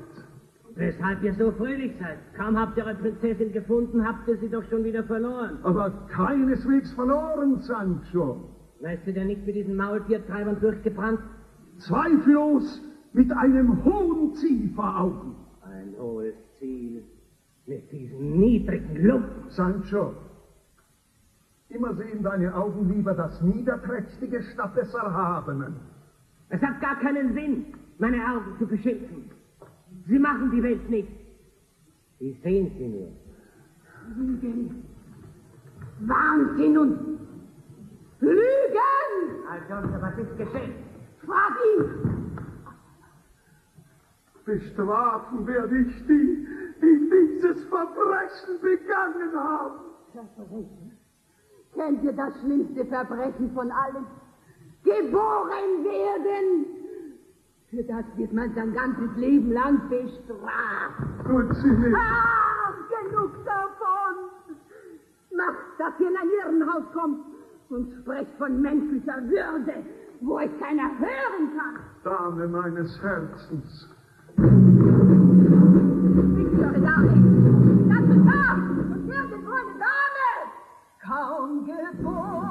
Weshalb ihr so fröhlich seid? Kaum habt ihr eure Prinzessin gefunden, habt ihr sie doch schon wieder verloren. Aber keineswegs verloren, Sancho. Weißt du denn nicht mit diesen Maultiertreibern durchgebrannt? Zweifellos mit einem hohen Ziel vor Augen. Ein hohes Ziel. Mit diesen niedrigen Lumpen. Sancho, immer sehen deine Augen lieber das Niederträchtige statt des Erhabenen. Es hat gar keinen Sinn, meine Augen zu beschimpfen. Sie machen die Welt nicht. Sie sehen sie nur. Lügen. Wahnsinn und Lügen! Also, was ist geschehen? Frag ihn! Bestrafen werde ich die, die dieses Verbrechen begangen haben. Verbrechen? Kennt ihr das schlimmste Verbrechen von allen? Geboren werden! Für das wird man sein ganzes Leben lang bestraft. Tut sie. Ach, genug davon! Macht, dass ihr in ein Irrenhaus kommt und sprecht von menschlicher Würde, wo es keiner hören kann. Dame meines Herzens. Eure Dame, das ist da und werdet meine Dame! Kaum geboren,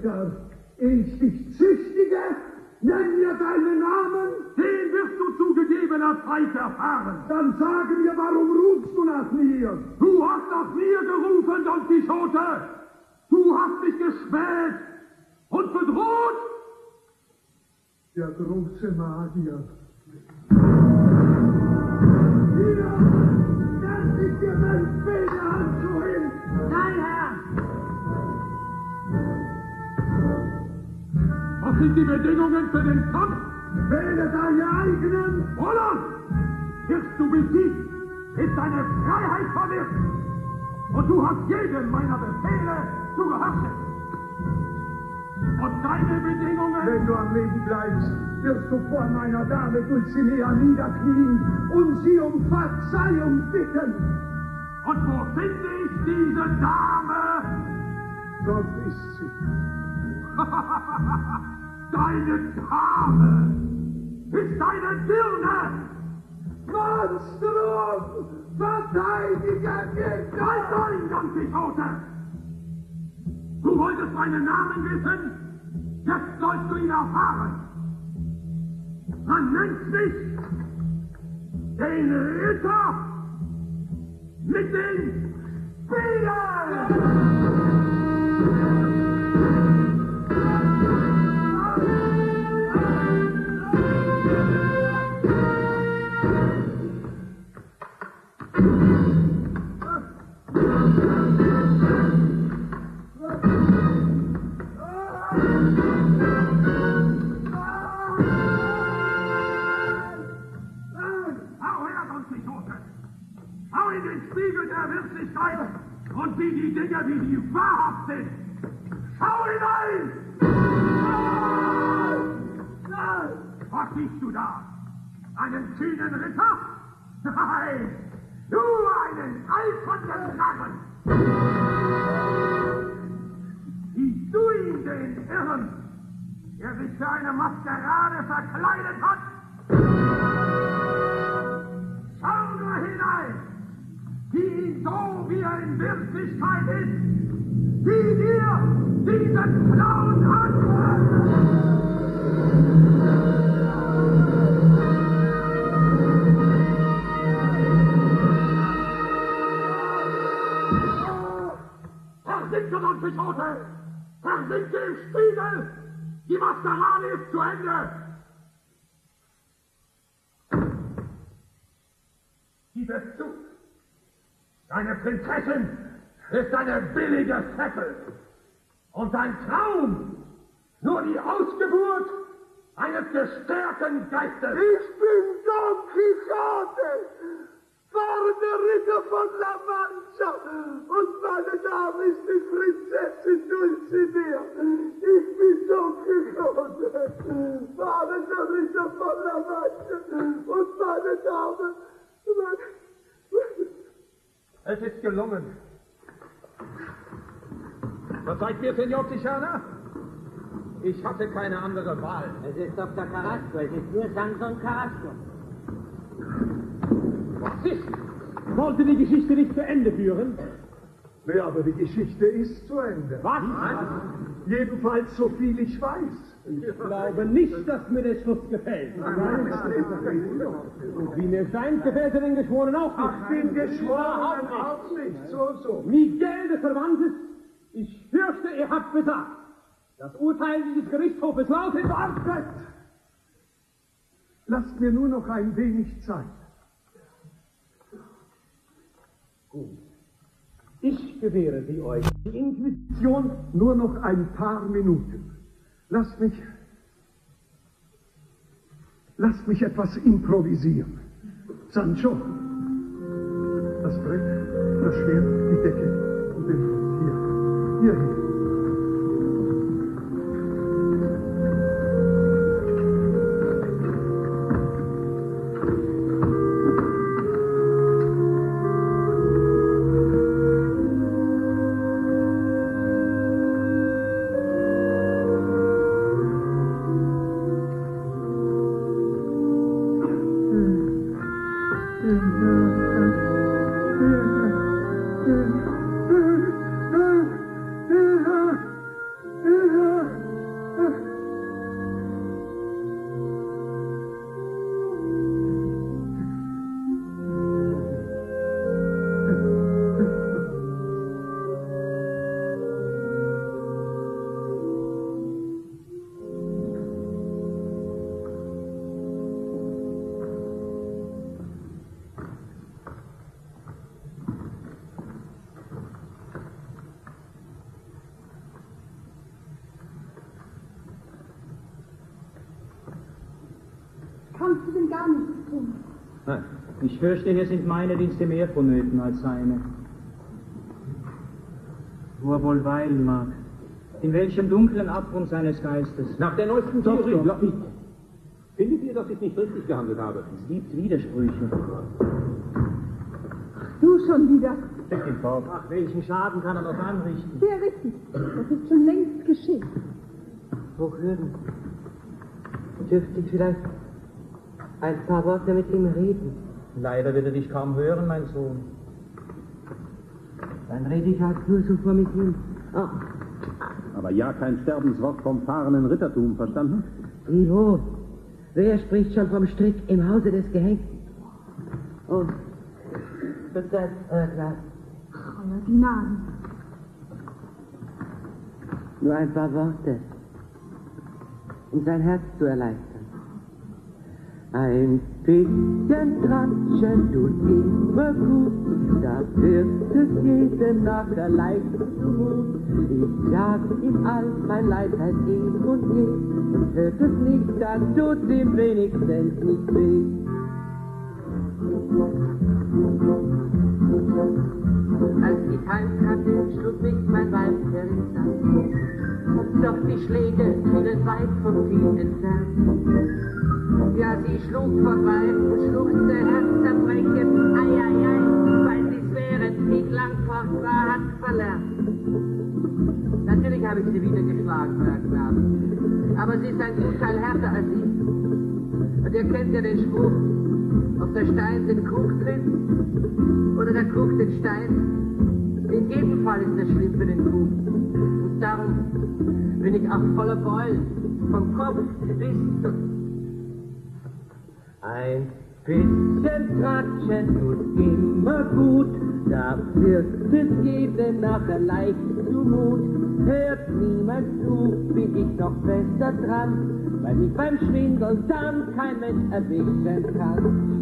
Ritter! Ich dich züchtige? Nenn mir deinen Namen! Den wirst du zu gegebener Zeit erfahren! Dann sage mir, warum rufst du nach mir? Du hast nach mir gerufen, Don Quixote! Du hast mich geschmäht und bedroht! Der große Magier. Hier! Lass ich dir mein Federhandschuh hin! Nein, Herr! Was sind die Bedingungen für den Kampf? Wähle deine eigenen! Roland! Wirst du besiegt, ist deine Freiheit verwirrt! Und du hast jedem meiner Befehle zu gehorchen! Und deine Bedingungen... Wenn du am Leben bleibst, wirst du vor meiner Dame Dulcinea niederknien und sie um Verzeihung bitten. Und wo finde ich diese Dame? Dort ist sie. Deine Dame ist deine Dirne! Monstrum! Verteidiger geht Halt ein, Don Quixote! Du wolltest meinen Namen wissen? Jetzt sollst du ihn erfahren! Man nennt mich den Ritter mit den Hau sieh die Dinge, wie sie wahrhaft sind! Schau hinein! Was siehst du da? Einen kühnen Ritter? Nein! Nur einen eifernden Narren! Siehst du ihn, den Irren, der sich für eine Maskerade verkleidet hat? So, wie er in Wirklichkeit ist! Sieh dir diesen Clown an! Versinke, Don Quixote! Versinke im Spiegel! Die Maskerade ist zu Ende! Gib es! Deine Prinzessin ist eine billige Vettel! Und dein Traum nur die Ausgeburt eines gestörten Geistes! Ich bin Don Quixote, fahrender Ritter von La Mancha und meine Dame ist die Prinzessin Dulcinea. Ich bin Don Quixote, fahrender Ritter von La Mancha und meine Dame... Es ist gelungen. Verzeiht mir, Senor Tichana. Ich hatte keine andere Wahl. Es ist Dr. Carrasco, es ist nur Samson Carrasco. Was ist? Wollte die Geschichte nicht zu Ende führen? Ja, aber die Geschichte ist zu Ende. Was? Jedenfalls so viel ich weiß. Ich glaube nicht, dass mir der Schluss gefällt. Und wie mir scheint, gefällt er den Geschworenen auch nicht. Ach, den Geschworenen auch nicht. So, so. Miguel de Cervantes, ich fürchte, ihr habt besagt. Das Urteil dieses Gerichtshofes lautet... Wartet! Lasst mir nur noch ein wenig Zeit. Gut. Ich gewähre sie euch. Die Inquisition Nur noch ein paar Minuten. Lasst mich. Lasst mich etwas improvisieren. Sancho, das Brett, das Schwert, die Decke und den. Hier. Hier Nein. Ich fürchte, hier sind meine Dienste mehr vonnöten als seine. Wo er wohl weilen mag. In welchem dunklen Abgrund seines Geistes. Nach der neuesten. Theorie. glaub ich- Findet ihr, dass ich nicht richtig gehandelt habe? Es gibt Widersprüche. Du schon wieder. Steck ihn fort. Ach, welchen Schaden kann er noch anrichten? Sehr richtig. Das ist schon längst geschehen. Hochwürden. Dürfte ich vielleicht ein paar Worte mit ihm reden? Leider wird er dich kaum hören, mein Sohn. Dann rede ich halt nur so vor mich hin. Oh, Aber ja kein Sterbenswort vom fahrenden Rittertum, verstanden? Ivo, wer spricht schon vom Strick im Hause des Gehängten? Oh, das ist euer Glas. Euer Gnaden. Nur ein paar Worte, um sein Herz zu erleichtern. Ein bisschen Tratschen tut immer gut, da wird es jedem nachher leicht zumut. Ich jag ihm all mein Leid seit eh und je, hört es nicht, dann tut's ihm wenigstens nicht weh. Als ich heimkam, schlug mich mein Weib herinnen. Doch die Schläge fielen weit vom Ziel entfernt. Ja, sie schlug vorbei und schluchzte herzzerbrechend. Ei, ei, ei, weil sie's während nicht lang fort war, hat verlernt. Natürlich habe ich sie wieder geschlagen, Herr Knabe. Aber sie ist ein Gutteil härter als ich. Und ihr kennt ja den Spruch, ob der Stein den Krug trifft oder der Krug den Stein. In jedem Fall ist das schlimm für den Krug. Und darum bin ich auch voller Beulen, vom Kopf bis ein bisschen Tratschen tut immer gut, da wird es jedem nachher leicht zumut. Hört niemand zu, bin ich noch besser dran, weil mich beim Schwindeln dann kein Mensch erwischen kann.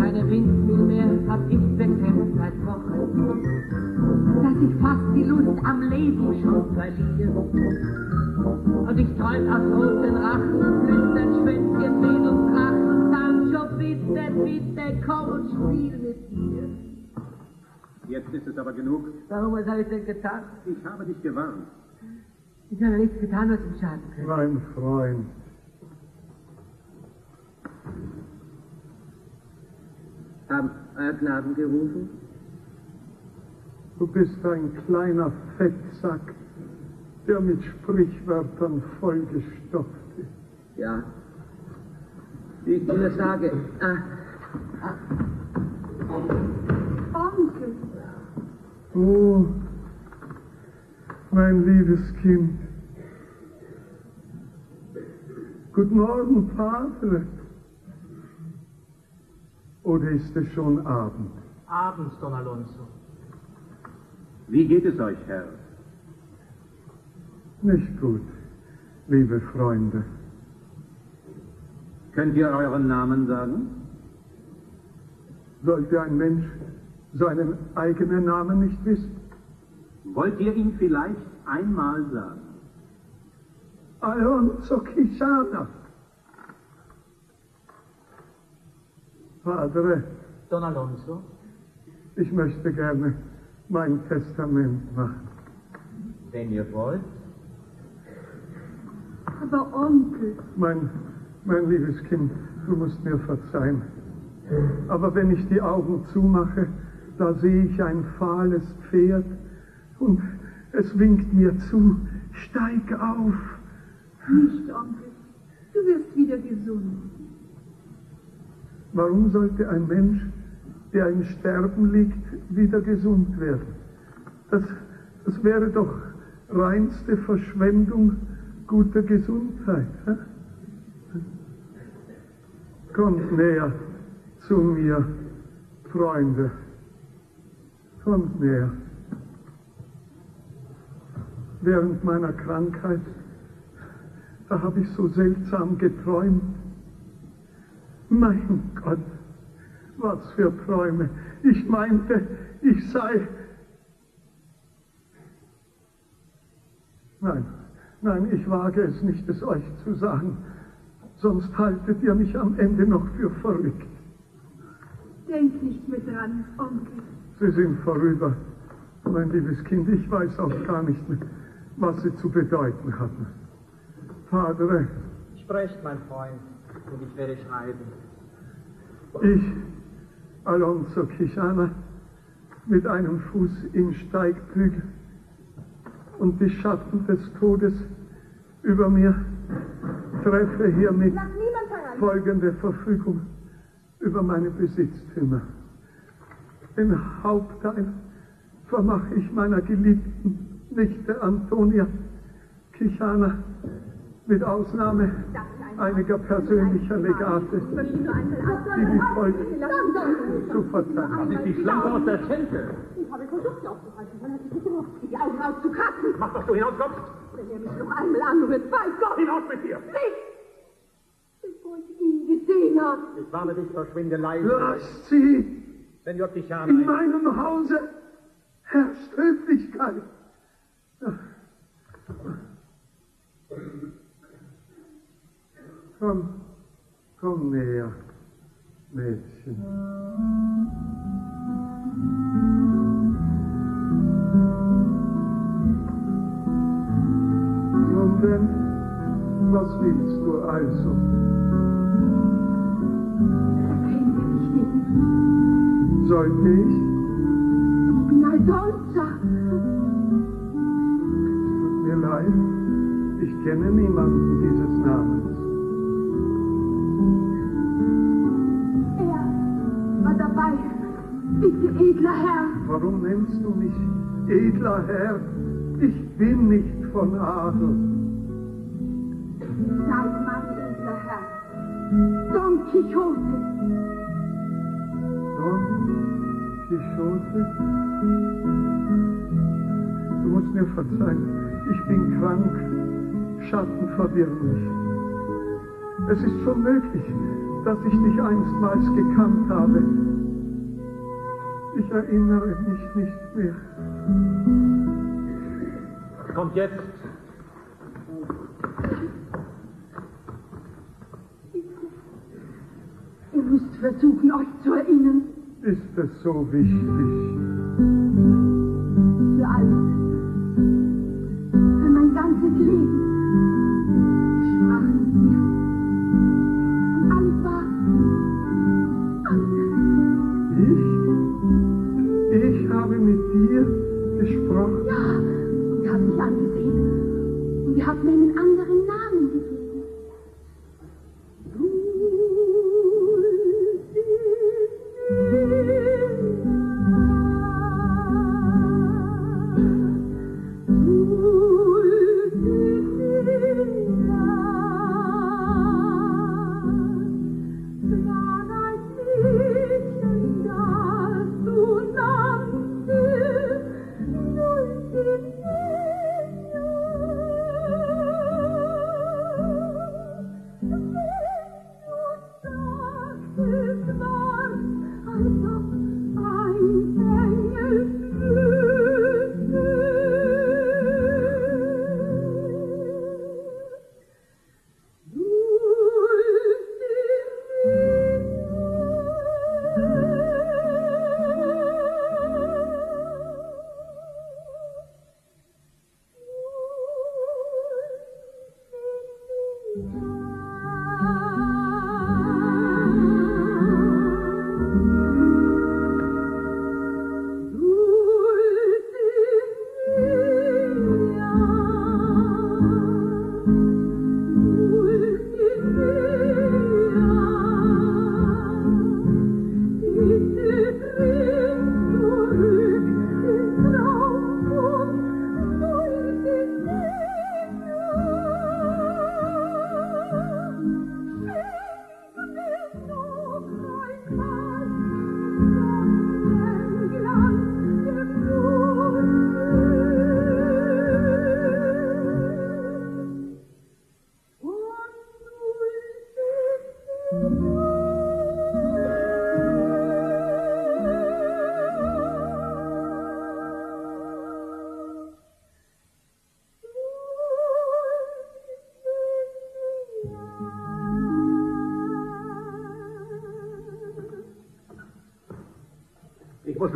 Keine Windmühle mehr hab ich bekämpft seit Wochen, dass ich fast die Lust am Leben schon verliere. Und ich träum aus roten Rachen, flüstern Schwänzchen, Mädels Rachen, Sancho, bitte, bitte, komm und spiel mit mir. Jetzt ist es aber genug. Warum, was habe ich denn getan? Ich habe dich gewarnt. Ich habe nichts getan, was ihm schaden könnte. Mein Freund. Haben, euer Gnaden, gerufen? Du bist ein kleiner Fettsack, der mit Sprichwörtern vollgestopft ist. Ja. Wie ich dir sage. Ah, Onkel, Oh, mein liebes Kind. Guten Morgen, Padre. Oder ist es schon Abend? Abends, Don Alonso. Wie geht es euch, Herr? Nicht gut, liebe Freunde. Könnt ihr euren Namen sagen? Sollte ein Mensch seinen eigenen Namen nicht wissen? Wollt ihr ihn vielleicht einmal sagen? Alonso Quixana. Padre, Don Alonso? ich möchte gerne mein Testament machen. Wenn ihr wollt. aber Onkel, Mein, mein liebes Kind, du musst mir verzeihen. Aber wenn ich die Augen zumache, da sehe ich ein fahles Pferd und es winkt mir zu, steig auf. nicht Onkel. Du wirst wieder gesund. Warum sollte ein Mensch, der im Sterben liegt, wieder gesund werden? Das, das wäre doch reinste Verschwendung guter Gesundheit. hä? Kommt näher zu mir, Freunde. Kommt näher. Während meiner Krankheit, da habe ich so seltsam geträumt. Mein Gott, was für Träume. Ich meinte, ich sei. Nein, nein, ich wage es nicht, es euch zu sagen. Sonst haltet ihr mich am Ende noch für verrückt. Denk nicht mehr dran, Onkel. Sie sind vorüber, mein liebes Kind. Ich weiß auch gar nicht mehr, was sie zu bedeuten hatten. Padre, Sprecht, mein Freund, und ich werde schreiben. ich, Alonso Quixana, mit einem Fuß im Steigbügel und die Schatten des Todes über mir, treffe hiermit folgende Verfügung über meine Besitztümer. Den Hauptteil vermache ich meiner geliebten Nichte Antonia Quixana mit Ausnahme einiger persönlicher Legate, die wie folgt zu verteilen. Das ist die Schlampe aus der Schenke. Ich habe versucht, sie aufzuhalten. Dann hat sie sich gemacht, die Augen auszukratzen. Mach, dass du hinauskommst. Wenn er mich noch einmal anrührt, bei Gott! Hinaus mit dir! Nicht! Bevor ich ihn gesehen habe. Ich warne dich vor Schwindelei. Lasst sie! Senor Quixana. In meinem Hause herrscht Höflichkeit. Komm, komm näher, Mädchen. Nun denn, was willst du also? Sollte ich? Ich bin Aldonza. Tut mir leid, ich kenne niemanden dieses Namens. Dabei. Bitte, edler Herr. Warum nennst du mich edler Herr? Ich bin nicht von Adel. Seid mein edler Herr. Don Quixote. Don Quixote? Du musst mir verzeihen, ich bin krank, Schatten verwirren mich. Es ist schon möglich, dass ich dich einstmals gekannt habe. Ich erinnere mich nicht mehr. Kommt jetzt. Ihr müsst versuchen, euch zu erinnern. Ist es so wichtig? Für alles. Für mein ganzes Leben. had men in anger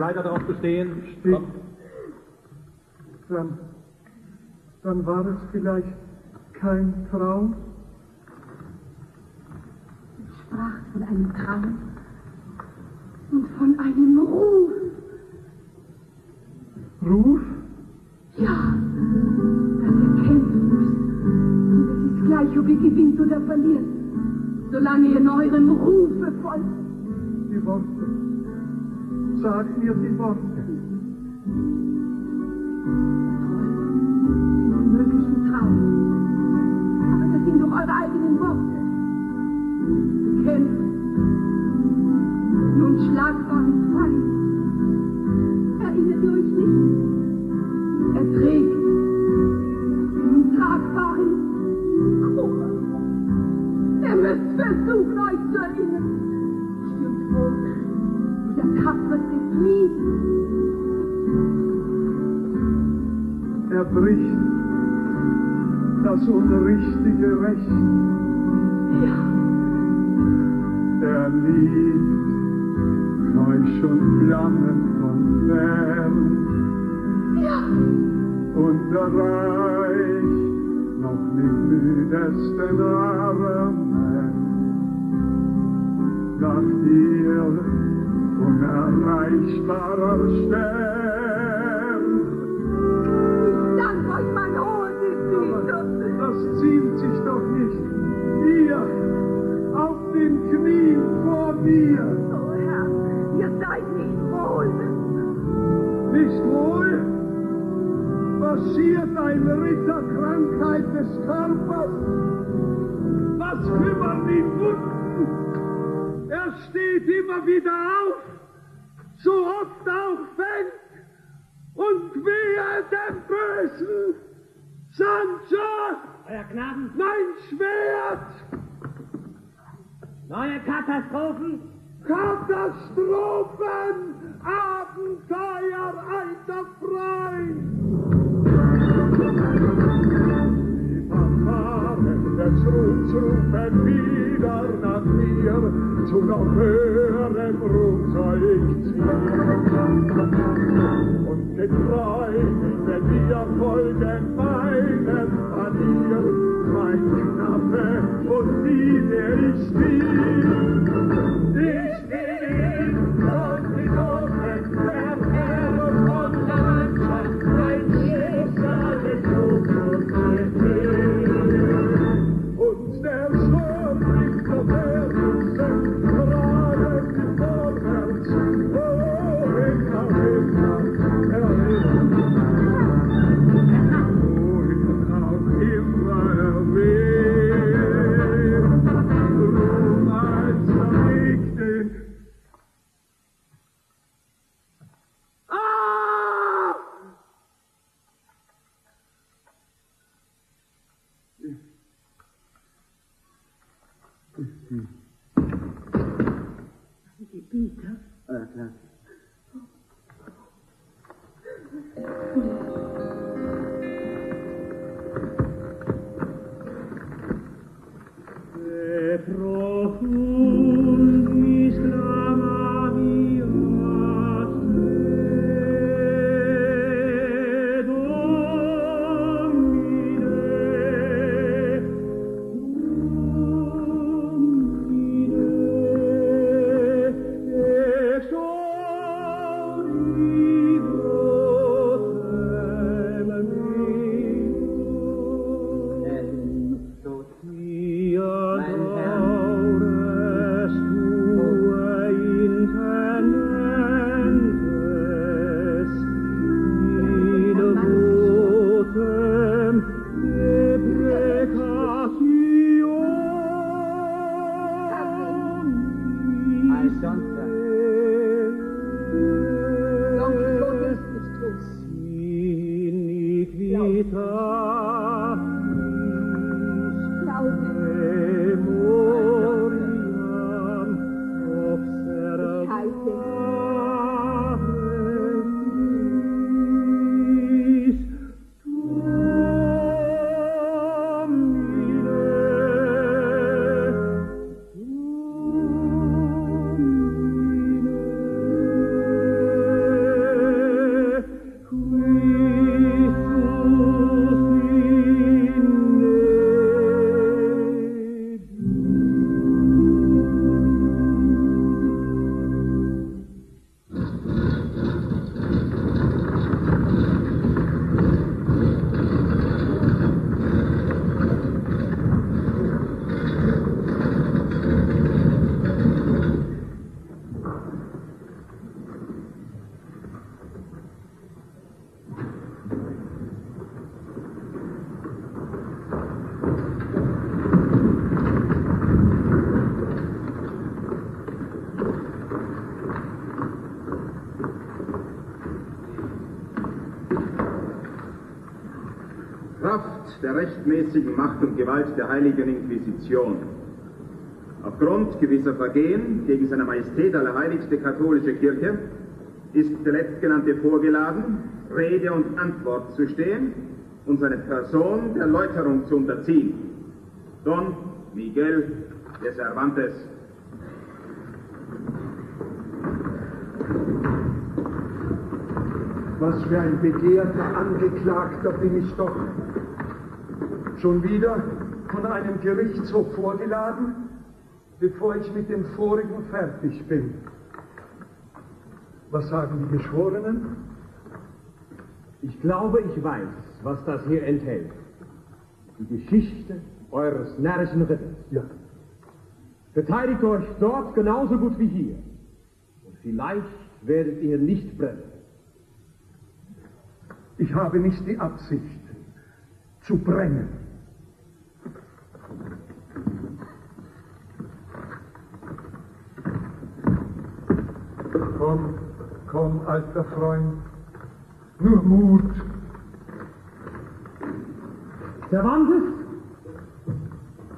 weiter darauf bestehen. Stimmt. Dann, dann war es vielleicht kein Traum, saksniet tilbake. Sancho! Euer Gnaden? Mein Schwert! Neue Katastrophen? Katastrophen! Abenteuer, alter Freund! des Ruhms rufen wieder nach mir, zu noch höherem Ruhm soll ich ziehen. Und den Träumen, wenn wir folgen meinem Panier, mein Knappe, und die, der ich stieg, rechtmäßigen Macht und Gewalt der Heiligen Inquisition. Aufgrund gewisser Vergehen gegen seine Majestät Allerheiligste Katholische Kirche ist der Letztgenannte vorgeladen, Rede und Antwort zu stehen und seine Person der Läuterung zu unterziehen. Don Miguel de Cervantes. Was für ein begehrter Angeklagter bin ich doch. Schon wieder von einem Gerichtshof vorgeladen, bevor ich mit dem vorigen fertig bin. Was sagen die Geschworenen? Ich glaube, ich weiß, was das hier enthält. Die Geschichte eures närrischen Ritters. Ja. Verteidigt euch dort genauso gut wie hier. Und vielleicht werdet ihr nicht brennen. Ich habe nicht die Absicht zu brennen. Komm, komm, alter Freund. Nur Mut. Cervantes?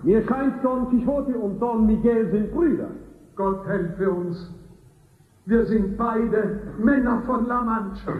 Mir scheint, Don Quixote und Don Miguel sind Brüder. Gott helfe uns. Wir sind beide Männer von La Mancha.